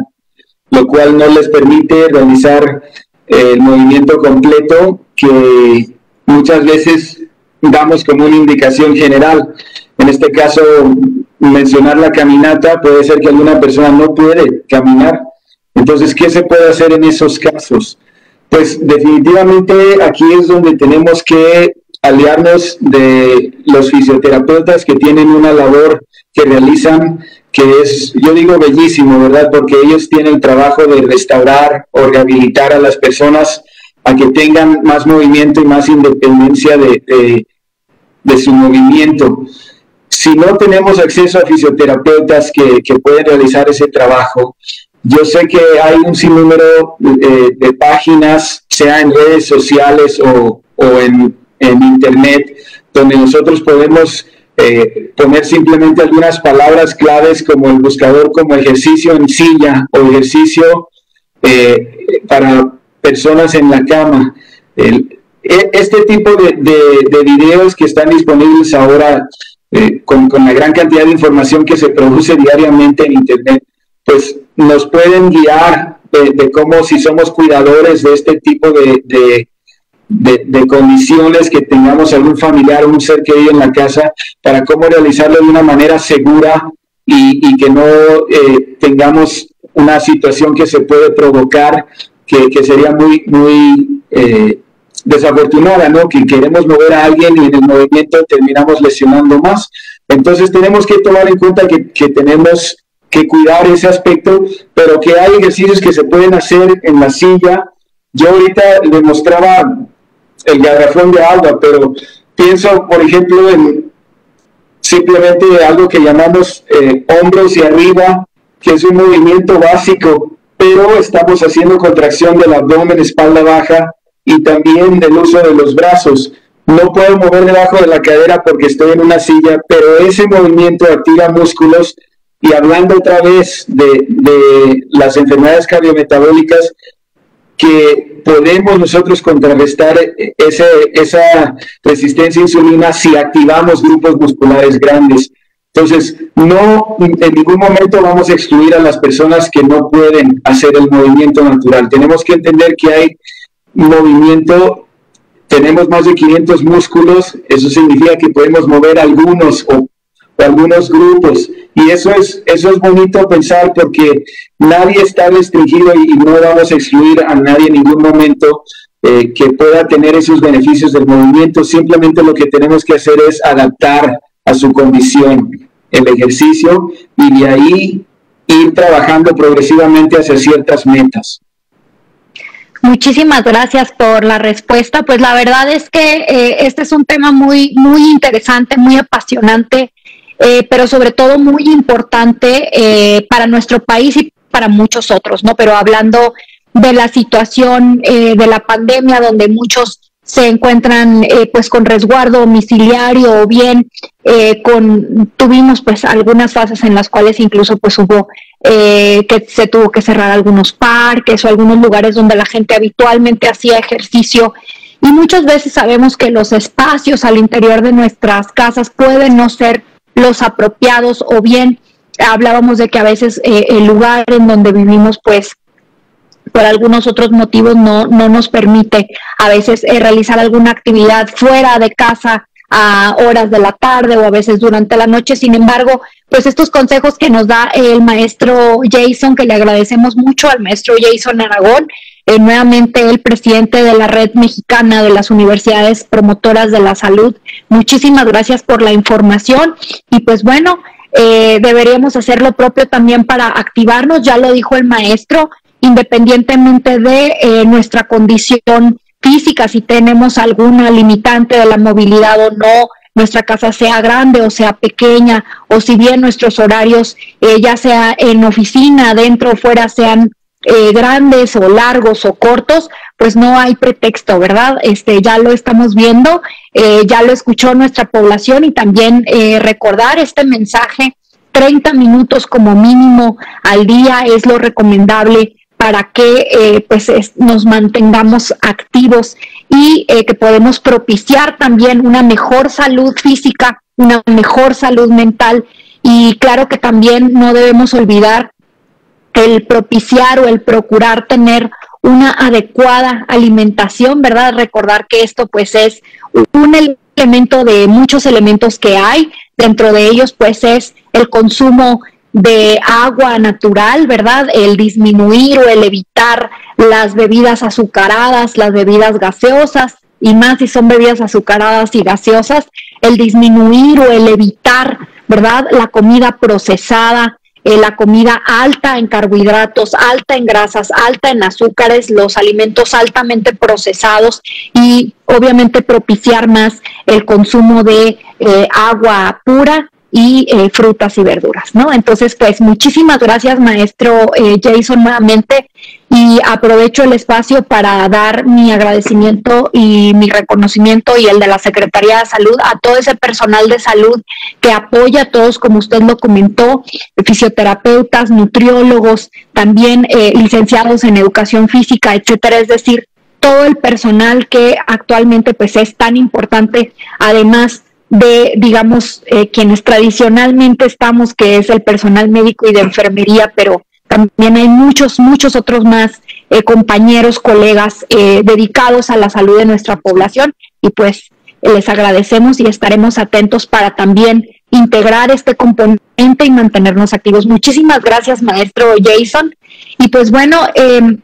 Speaker 3: lo cual no les permite realizar eh, el movimiento completo que muchas veces damos como una indicación general. En este caso, mencionar la caminata, puede ser que alguna persona no puede caminar. Entonces, ¿qué se puede hacer en esos casos? Pues definitivamente aquí es donde tenemos que aliarnos de los fisioterapeutas que tienen una labor que realizan que es, yo digo, bellísimo, ¿verdad? Porque ellos tienen el trabajo de restaurar o rehabilitar a las personas a que tengan más movimiento y más independencia de, de, su movimiento. Si no tenemos acceso a fisioterapeutas que, que, pueden realizar ese trabajo, yo sé que hay un sinnúmero de, de páginas, sea en redes sociales o, o en en Internet, donde nosotros podemos eh, poner simplemente algunas palabras claves como el buscador como ejercicio en silla o ejercicio eh, para personas en la cama. E, este tipo de, de, videos que están disponibles ahora eh, con, con, la gran cantidad de información que se produce diariamente en Internet, pues nos pueden guiar de, de cómo si somos cuidadores de este tipo de, condiciones que tengamos algún familiar o un ser querido en la casa para cómo realizarlo de una manera segura y, que no eh, tengamos una situación que se puede provocar que, sería muy, muy eh, desafortunada, ¿no? Que queremos mover a alguien y en el movimiento terminamos lesionando más. Entonces tenemos que tomar en cuenta que, que tenemos que cuidar ese aspecto, pero que hay ejercicios que se pueden hacer en la silla. Yo ahorita le mostraba el garrafón de agua, pero pienso, por ejemplo, en simplemente algo que llamamos eh, hombros y arriba, que es un movimiento básico, pero estamos haciendo contracción del abdomen, espalda baja y también del uso de los brazos. No puedo mover debajo de la cadera porque estoy en una silla, pero ese movimiento activa músculos y hablando otra vez de, de las enfermedades cardiometabólicas, que podemos nosotros contrarrestar ese, esa resistencia a insulina si activamos grupos musculares grandes. Entonces, no en ningún momento vamos a excluir a las personas que no pueden hacer el movimiento natural. Tenemos que entender que hay movimiento, tenemos más de 500 músculos, eso significa que podemos mover algunos o algunos grupos. Y eso es, eso es bonito pensar porque nadie está restringido y, no vamos a excluir a nadie en ningún momento eh, que pueda tener esos beneficios del movimiento. Simplemente lo que tenemos que hacer es adaptar a su condición el ejercicio y de ahí ir trabajando progresivamente hacia ciertas metas.
Speaker 1: Muchísimas gracias por la respuesta. Pues la verdad es que eh, este es un tema muy, muy interesante, muy apasionante eh, pero sobre todo muy importante eh, para nuestro país y para muchos otros, ¿no? Pero hablando de la situación eh, de la pandemia, donde muchos se encuentran pues con resguardo domiciliario o bien con tuvimos pues algunas fases en las cuales incluso pues hubo que se tuvo que cerrar algunos parques o algunos lugares donde la gente habitualmente hacía ejercicio y muchas veces sabemos que los espacios al interior de nuestras casas pueden no ser los apropiados o bien hablábamos de que a veces eh, el lugar en donde vivimos pues por algunos otros motivos no, no nos permite a veces eh, realizar alguna actividad fuera de casa a horas de la tarde o a veces durante la noche. Sin embargo, pues estos consejos que nos da el maestro Jason, que le agradecemos mucho al maestro Jason Aragón, eh, nuevamente el presidente de la Red Mexicana de las Universidades Promotoras de la Salud. Muchísimas gracias por la información y pues bueno, eh, deberíamos hacer lo propio también para activarnos, ya lo dijo el maestro, independientemente de eh, nuestra condición física, si tenemos alguna limitante de la movilidad o no, nuestra casa sea grande o sea pequeña, o si bien nuestros horarios, ya sea en oficina, dentro o fuera, sean eh, grandes o largos o cortos, pues no hay pretexto, ¿verdad? Este, ya lo estamos viendo, eh, ya lo escuchó nuestra población y también eh, recordar este mensaje, 30 minutos como mínimo al día es lo recomendable para que pues nos mantengamos activos y que podemos propiciar también una mejor salud física, una mejor salud mental y claro que también no debemos olvidar el propiciar o el procurar tener una adecuada alimentación, ¿verdad? Recordar que esto pues es un elemento de muchos elementos que hay, dentro de ellos pues es el consumo de agua natural, ¿verdad? El disminuir o el evitar las bebidas azucaradas, las bebidas gaseosas, y más si son bebidas azucaradas y gaseosas, el disminuir o el evitar, ¿verdad? La comida procesada, eh, la comida alta en carbohidratos, alta en grasas, alta en azúcares, los alimentos altamente procesados y obviamente propiciar más el consumo de eh, agua pura y eh, frutas y verduras, ¿no? Entonces, pues muchísimas gracias, maestro Jason, nuevamente y aprovecho el espacio para dar mi agradecimiento y mi reconocimiento y el de la Secretaría de Salud a todo ese personal de salud que apoya a todos, como usted lo comentó, fisioterapeutas, nutriólogos, también eh, licenciados en educación física, etcétera, es decir, todo el personal que actualmente pues es tan importante, además de, digamos, eh, quienes tradicionalmente estamos, que es el personal médico y de enfermería, pero también hay muchos, muchos otros más eh, compañeros, colegas eh, dedicados a la salud de nuestra población y pues les agradecemos y estaremos atentos para también integrar este componente y mantenernos activos. Muchísimas gracias, maestro Jason. Y pues bueno, eh,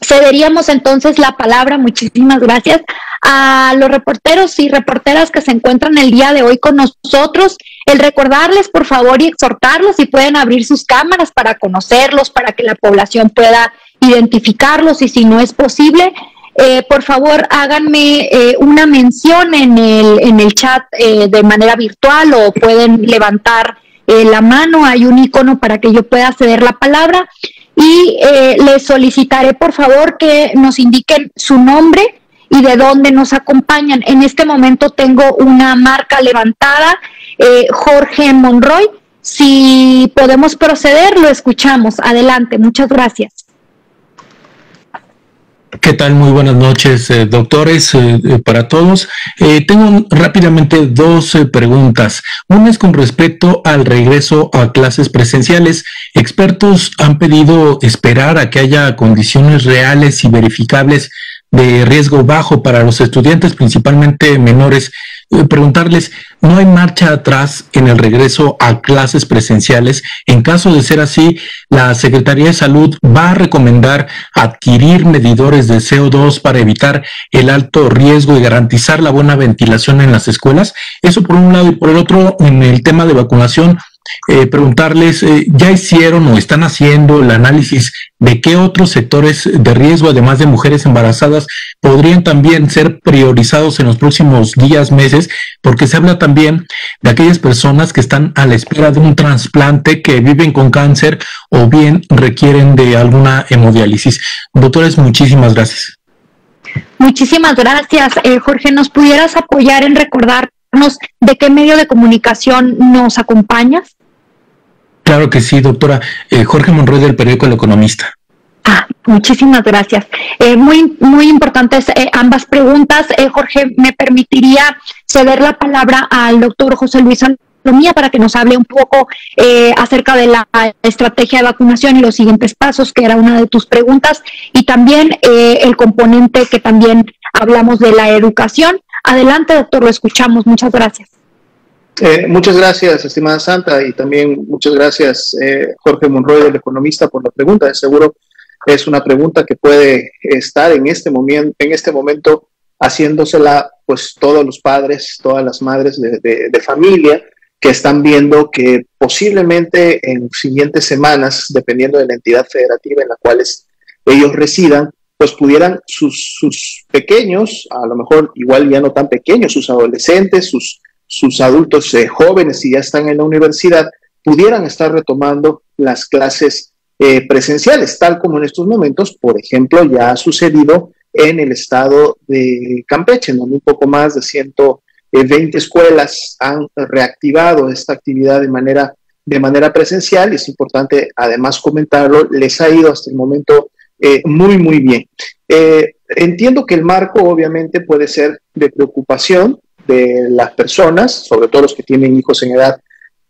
Speaker 1: cederíamos entonces la palabra, muchísimas gracias, a los reporteros y reporteras que se encuentran el día de hoy con nosotros, el recordarles por favor y exhortarlos si pueden abrir sus cámaras para conocerlos, para que la población pueda identificarlos y si no es posible, eh, por favor háganme eh, una mención en el, en el chat eh, de manera virtual o pueden levantar la mano, hay un icono para que yo pueda ceder la palabra. Y les solicitaré por favor que nos indiquen su nombre y de dónde nos acompañan. En este momento tengo una marca levantada, Jorge Monroy. Si podemos proceder, lo escuchamos. Adelante, muchas gracias.
Speaker 4: ¿Qué tal? Muy buenas noches, eh, doctores, eh, eh, para todos. tengo rápidamente dos preguntas. Una es con respecto al regreso a clases presenciales. Expertos han pedido esperar a que haya condiciones reales y verificables de riesgo bajo para los estudiantes, principalmente menores. Eh, preguntarles, ¿no hay marcha atrás en el regreso a clases presenciales? En caso de ser así, la Secretaría de Salud va a recomendar adquirir medidores de CO2 para evitar el alto riesgo y garantizar la buena ventilación en las escuelas. Eso por un lado y por el otro, en el tema de vacunación, eh, preguntarles, eh, ¿ya hicieron o están haciendo el análisis de qué otros sectores de riesgo, además de mujeres embarazadas, podrían también ser priorizados en los próximos días, meses? Porque se habla también de aquellas personas que están a la espera de un trasplante, que viven con cáncer o bien requieren de alguna hemodiálisis. Doctores, muchísimas gracias.
Speaker 1: Muchísimas gracias, eh, Jorge. ¿Nos pudieras apoyar en de qué medio de comunicación nos acompañas?
Speaker 4: Claro que sí, doctora. Eh, Jorge Monroy del periódico El Economista.
Speaker 1: Ah, muchísimas gracias. Eh, muy, muy importantes eh, ambas preguntas. Jorge, me permitiría ceder la palabra al doctor José Luis Para que nos hable un poco acerca de la estrategia de vacunación y los siguientes pasos, que era una de tus preguntas, y también el componente que también hablamos de la educación. Adelante, doctor, lo escuchamos. Muchas gracias.
Speaker 2: Eh, muchas gracias, estimada Santa, y también muchas gracias, eh, Jorge Monroy, el economista, por la pregunta. De seguro es una pregunta que puede estar en este momento, en este momento haciéndosela, pues todos los padres, todas las madres de, familia que están viendo que posiblemente en siguientes semanas, dependiendo de la entidad federativa en la cual ellos residan, pues pudieran sus, sus pequeños, a lo mejor igual ya no tan pequeños, sus adolescentes, sus sus adultos eh, jóvenes, si ya están en la universidad, pudieran estar retomando las clases eh, presenciales, tal como en estos momentos, por ejemplo, ya ha sucedido en el estado de Campeche, donde un poco más de 120 escuelas han reactivado esta actividad de manera, de manera presencial. Y es importante además comentarlo, les ha ido hasta el momento eh, muy, muy bien. entiendo que el marco obviamente puede ser de preocupación, de las personas, sobre todo los que tienen hijos en edad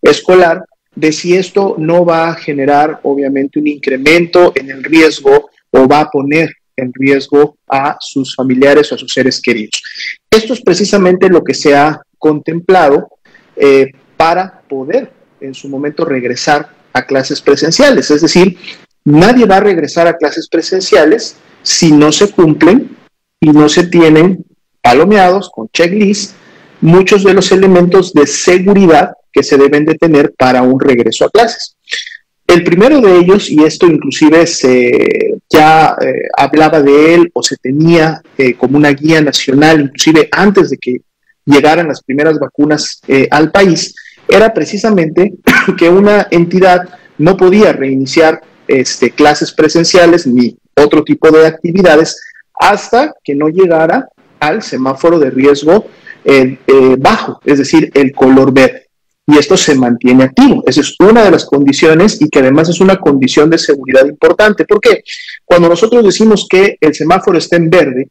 Speaker 2: escolar, de si esto no va a generar obviamente un incremento en el riesgo o va a poner en riesgo a sus familiares o a sus seres queridos. Esto es precisamente lo que se ha contemplado eh, para poder en su momento regresar a clases presenciales. Es decir, nadie va a regresar a clases presenciales si no se cumplen y no se tienen palomeados con checklist muchos de los elementos de seguridad que se deben de tener para un regreso a clases. El primero de ellos, y esto inclusive se ya eh, hablaba de él o se tenía eh, como una guía nacional, inclusive antes de que llegaran las primeras vacunas eh, al país, era precisamente que una entidad no podía reiniciar este, clases presenciales ni otro tipo de actividades hasta que no llegara al semáforo de riesgo bajo, es decir, el color verde. Y esto se mantiene activo. Esa es una de las condiciones y que además es una condición de seguridad importante. porque Cuando nosotros decimos que el semáforo está en verde,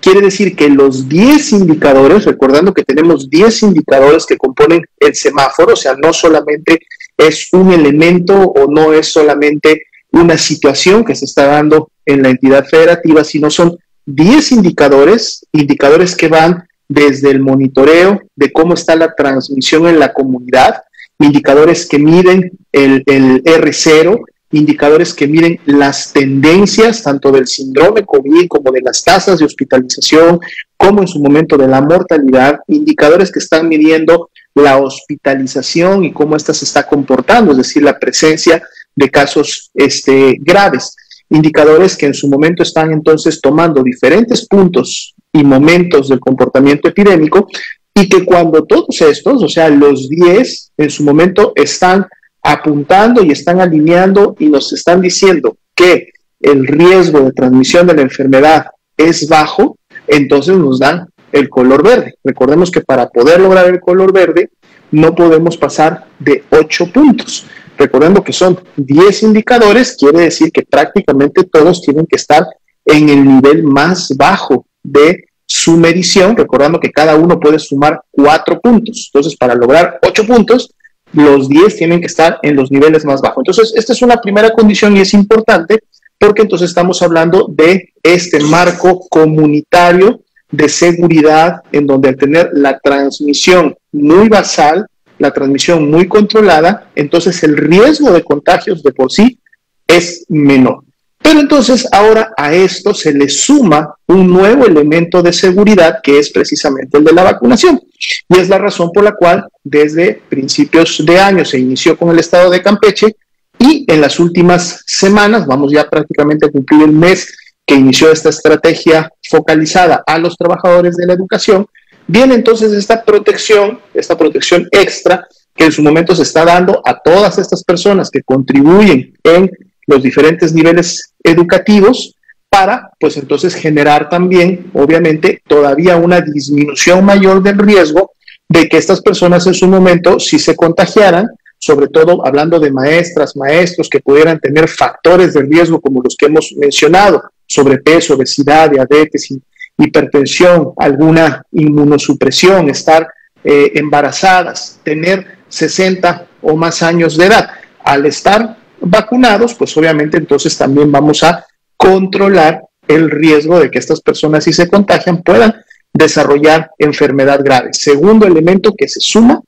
Speaker 2: quiere decir que los 10 indicadores, recordando que tenemos 10 indicadores que componen el semáforo, o sea, no solamente es un elemento o no es solamente una situación que se está dando en la entidad federativa, sino son 10 indicadores, indicadores que van desde el monitoreo de cómo está la transmisión en la comunidad, indicadores que miden el, R0, indicadores que miden las tendencias tanto del síndrome COVID como de las tasas de hospitalización, como en su momento de la mortalidad, indicadores que están midiendo la hospitalización y cómo ésta se está comportando, es decir, la presencia de casos este, graves. Indicadores que en su momento están entonces tomando diferentes puntos y momentos del comportamiento epidémico y que cuando todos estos, o sea, los 10 en su momento están apuntando y están alineando y nos están diciendo que el riesgo de transmisión de la enfermedad es bajo, entonces nos dan el color verde. Recordemos que para poder lograr el color verde no podemos pasar de 8 puntos. Recordando que son 10 indicadores, quiere decir que prácticamente todos tienen que estar en el nivel más bajo de su medición, recordando que cada uno puede sumar 4 puntos. Entonces, para lograr 8 puntos, los 10 tienen que estar en los niveles más bajos. Entonces, esta es una primera condición y es importante porque entonces estamos hablando de este marco comunitario de seguridad en donde al tener la transmisión muy basal, la transmisión muy controlada, entonces el riesgo de contagios de por sí es menor. Pero entonces ahora a esto se le suma un nuevo elemento de seguridad que es precisamente el de la vacunación. Y es la razón por la cual desde principios de año se inició con el estado de Campeche y en las últimas semanas, vamos ya prácticamente a cumplir el mes que inició esta estrategia focalizada a los trabajadores de la educación, viene entonces esta protección, esta protección extra que en su momento se está dando a todas estas personas que contribuyen en los diferentes niveles educativos para, pues entonces generar también, obviamente, todavía una disminución mayor del riesgo de que estas personas en su momento, si se contagiaran, sobre todo hablando de maestras, maestros que pudieran tener factores de riesgo como los que hemos mencionado, sobrepeso, obesidad, diabetes, hipertensión, alguna inmunosupresión, estar eh, embarazadas, tener 60 o más años de edad. Al estar vacunados, pues obviamente entonces también vamos a controlar el riesgo de que estas personas, si se contagian, puedan desarrollar enfermedad grave. Segundo elemento que se suma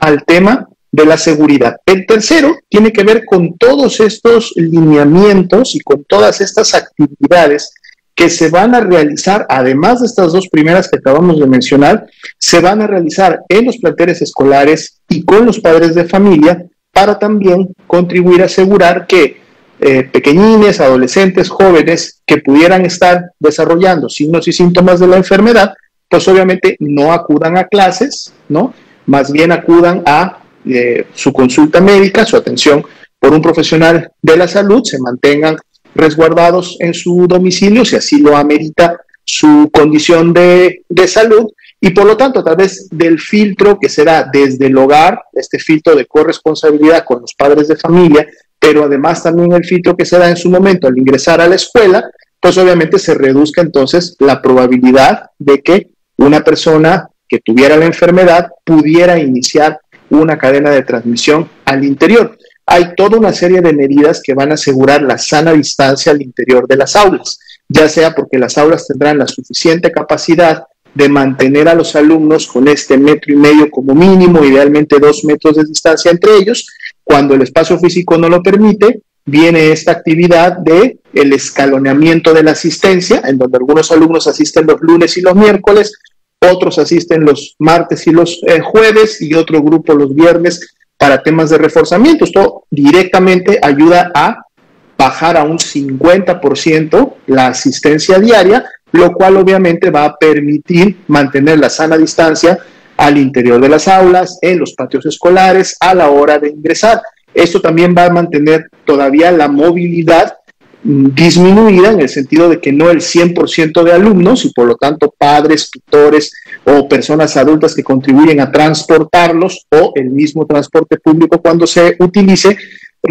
Speaker 2: al tema de la seguridad. El tercero tiene que ver con todos estos lineamientos y con todas estas actividades que se van a realizar, además de estas dos primeras que acabamos de mencionar, se van a realizar en los planteles escolares y con los padres de familia para también contribuir a asegurar que eh, pequeñines, adolescentes, jóvenes que pudieran estar desarrollando signos y síntomas de la enfermedad, pues obviamente no acudan a clases, ¿no? Más bien acudan a eh, su consulta médica, su atención por un profesional de la salud, se mantengan resguardados en su domicilio, si así lo amerita su condición de, de salud, y por lo tanto, a través del filtro que será desde el hogar, este filtro de corresponsabilidad con los padres de familia, pero además también el filtro que se da en su momento al ingresar a la escuela, pues obviamente se reduzca entonces la probabilidad de que una persona que tuviera la enfermedad pudiera iniciar una cadena de transmisión al interior. Hay toda una serie de medidas que van a asegurar la sana distancia al interior de las aulas, ya sea porque las aulas tendrán la suficiente capacidad de mantener a los alumnos con este metro y medio como mínimo, idealmente dos metros de distancia entre ellos. Cuando el espacio físico no lo permite, viene esta actividad de el escaloneamiento de la asistencia, en donde algunos alumnos asisten los lunes y los miércoles, otros asisten los martes y los eh, jueves y otro grupo los viernes para temas de reforzamiento. Esto directamente ayuda a bajar a un 50% la asistencia diaria lo cual obviamente va a permitir mantener la sana distancia al interior de las aulas, en los patios escolares, a la hora de ingresar. Esto también va a mantener todavía la movilidad disminuida en el sentido de que no el 100% de alumnos y por lo tanto padres, tutores o personas adultas que contribuyen a transportarlos o el mismo transporte público cuando se utilice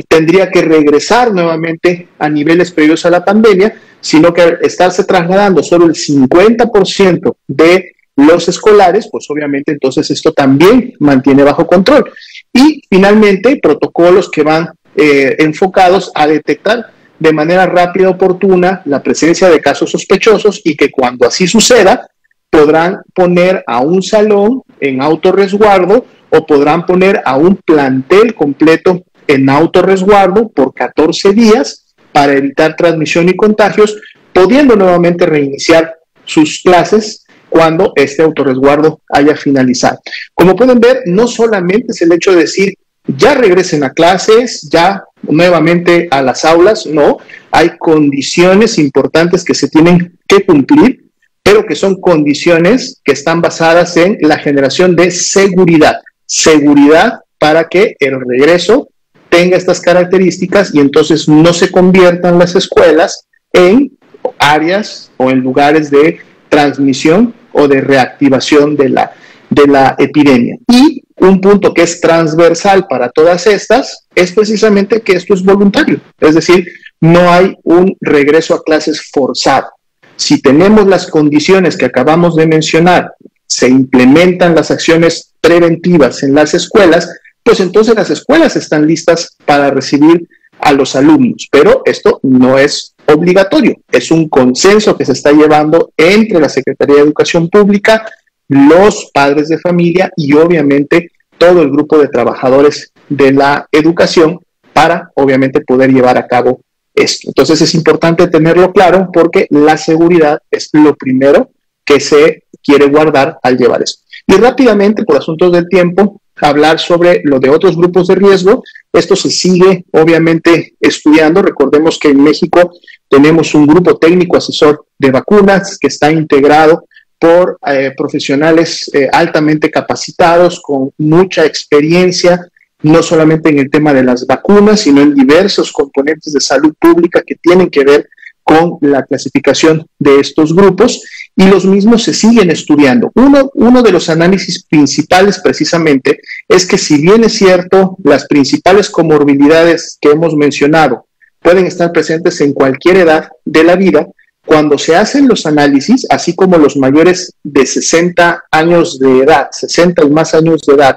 Speaker 2: tendría que regresar nuevamente a niveles previos a la pandemia, sino que estarse trasladando solo el 50% de los escolares, pues obviamente entonces esto también mantiene bajo control. Y finalmente, protocolos que van eh, enfocados a detectar de manera rápida y oportuna la presencia de casos sospechosos y que cuando así suceda, podrán poner a un salón en autorresguardo o podrán poner a un plantel completo en autorresguardo por 14 días para evitar transmisión y contagios, pudiendo nuevamente reiniciar sus clases cuando este autorresguardo haya finalizado. Como pueden ver, no solamente es el hecho de decir ya regresen a clases, ya nuevamente a las aulas, no, hay condiciones importantes que se tienen que cumplir, pero que son condiciones que están basadas en la generación de seguridad, seguridad para que el regreso tenga estas características y entonces no se conviertan las escuelas en áreas o en lugares de transmisión o de reactivación de la, de la epidemia. Y un punto que es transversal para todas estas es precisamente que esto es voluntario, es decir, no hay un regreso a clases forzado. Si tenemos las condiciones que acabamos de mencionar, se implementan las acciones preventivas en las escuelas, pues entonces las escuelas están listas para recibir a los alumnos, pero esto no es obligatorio, es un consenso que se está llevando entre la Secretaría de Educación Pública, los padres de familia y obviamente todo el grupo de trabajadores de la educación para obviamente poder llevar a cabo esto. Entonces es importante tenerlo claro porque la seguridad es lo primero que se quiere guardar al llevar esto. Y rápidamente, por asuntos del tiempo, hablar sobre lo de otros grupos de riesgo. Esto se sigue obviamente estudiando. Recordemos que en México tenemos un grupo técnico asesor de vacunas que está integrado por eh, profesionales eh, altamente capacitados, con mucha experiencia, no solamente en el tema de las vacunas, sino en diversos componentes de salud pública que tienen que ver con la clasificación de estos grupos y los mismos se siguen estudiando. Uno, uno de los análisis principales precisamente es que si bien es cierto, las principales comorbilidades que hemos mencionado pueden estar presentes en cualquier edad de la vida, cuando se hacen los análisis, así como los mayores de 60 años de edad, 60 y más años de edad,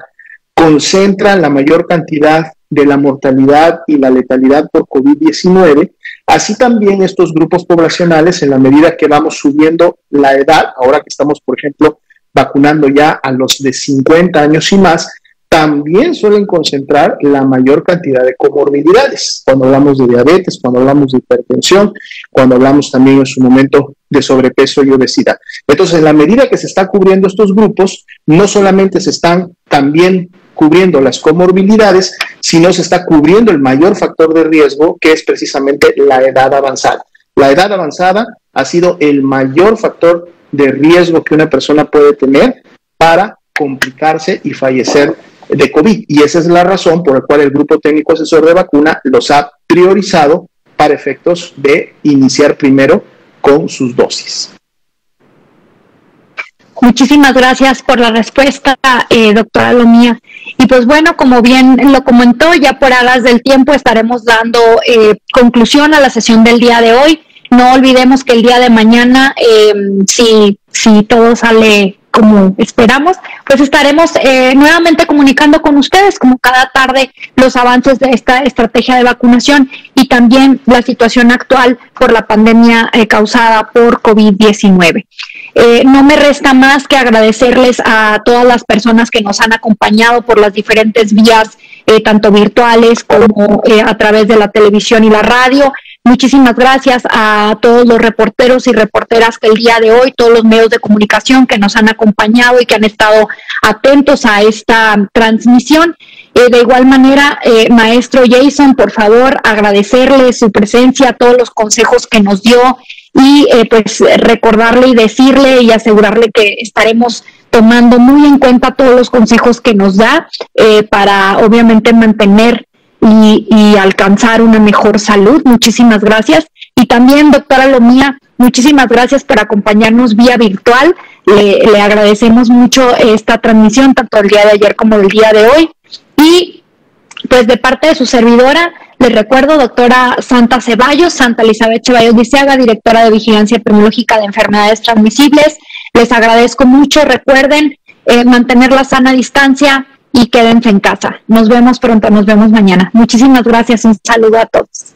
Speaker 2: concentran la mayor cantidad de la mortalidad y la letalidad por COVID-19, así también estos grupos poblacionales, en la medida que vamos subiendo la edad, ahora que estamos, por ejemplo, vacunando ya a los de 50 años y más, también suelen concentrar la mayor cantidad de comorbilidades. Cuando hablamos de diabetes, cuando hablamos de hipertensión, cuando hablamos también en su momento de sobrepeso y obesidad. Entonces, en la medida que se están cubriendo estos grupos, no solamente se están también cubriendo las comorbilidades, sino se está cubriendo el mayor factor de riesgo, que es precisamente la edad avanzada. La edad avanzada ha sido el mayor factor de riesgo que una persona puede tener para complicarse y fallecer de COVID. Y esa es la razón por la cual el Grupo Técnico Asesor de Vacuna los ha priorizado para efectos de iniciar primero con sus dosis.
Speaker 1: Muchísimas gracias por la respuesta, eh, doctora Lomía. Y pues bueno, como bien lo comentó, ya por alas del tiempo estaremos dando eh, conclusión a la sesión del día de hoy. No olvidemos que el día de mañana, eh, si, si todo sale como esperamos, pues estaremos eh, nuevamente comunicando con ustedes como cada tarde los avances de esta estrategia de vacunación y también la situación actual por la pandemia eh, causada por COVID-19. Eh, no me resta más que agradecerles a todas las personas que nos han acompañado por las diferentes vías, tanto virtuales como a través de la televisión y la radio. Muchísimas gracias a todos los reporteros y reporteras que el día de hoy, todos los medios de comunicación que nos han acompañado y que han estado atentos a esta transmisión. Eh, de igual manera, eh, maestro Jason, por favor, agradecerle su presencia, todos los consejos que nos dio y eh, pues recordarle y decirle y asegurarle que estaremos tomando muy en cuenta todos los consejos que nos da para obviamente mantener y, alcanzar una mejor salud. Muchísimas gracias. Y también, doctora Lomía, muchísimas gracias por acompañarnos vía virtual. Le, agradecemos mucho esta transmisión, tanto el día de ayer como el día de hoy. Y pues de parte de su servidora, les recuerdo, doctora Santa Ceballos, Santa Elizabeth Ceballos Diceaga, directora de Vigilancia Epidemiológica de Enfermedades Transmisibles. Les agradezco mucho. Recuerden eh, mantener la sana distancia, y quédense en casa. Nos vemos pronto, nos vemos mañana. Muchísimas gracias, un saludo a todos.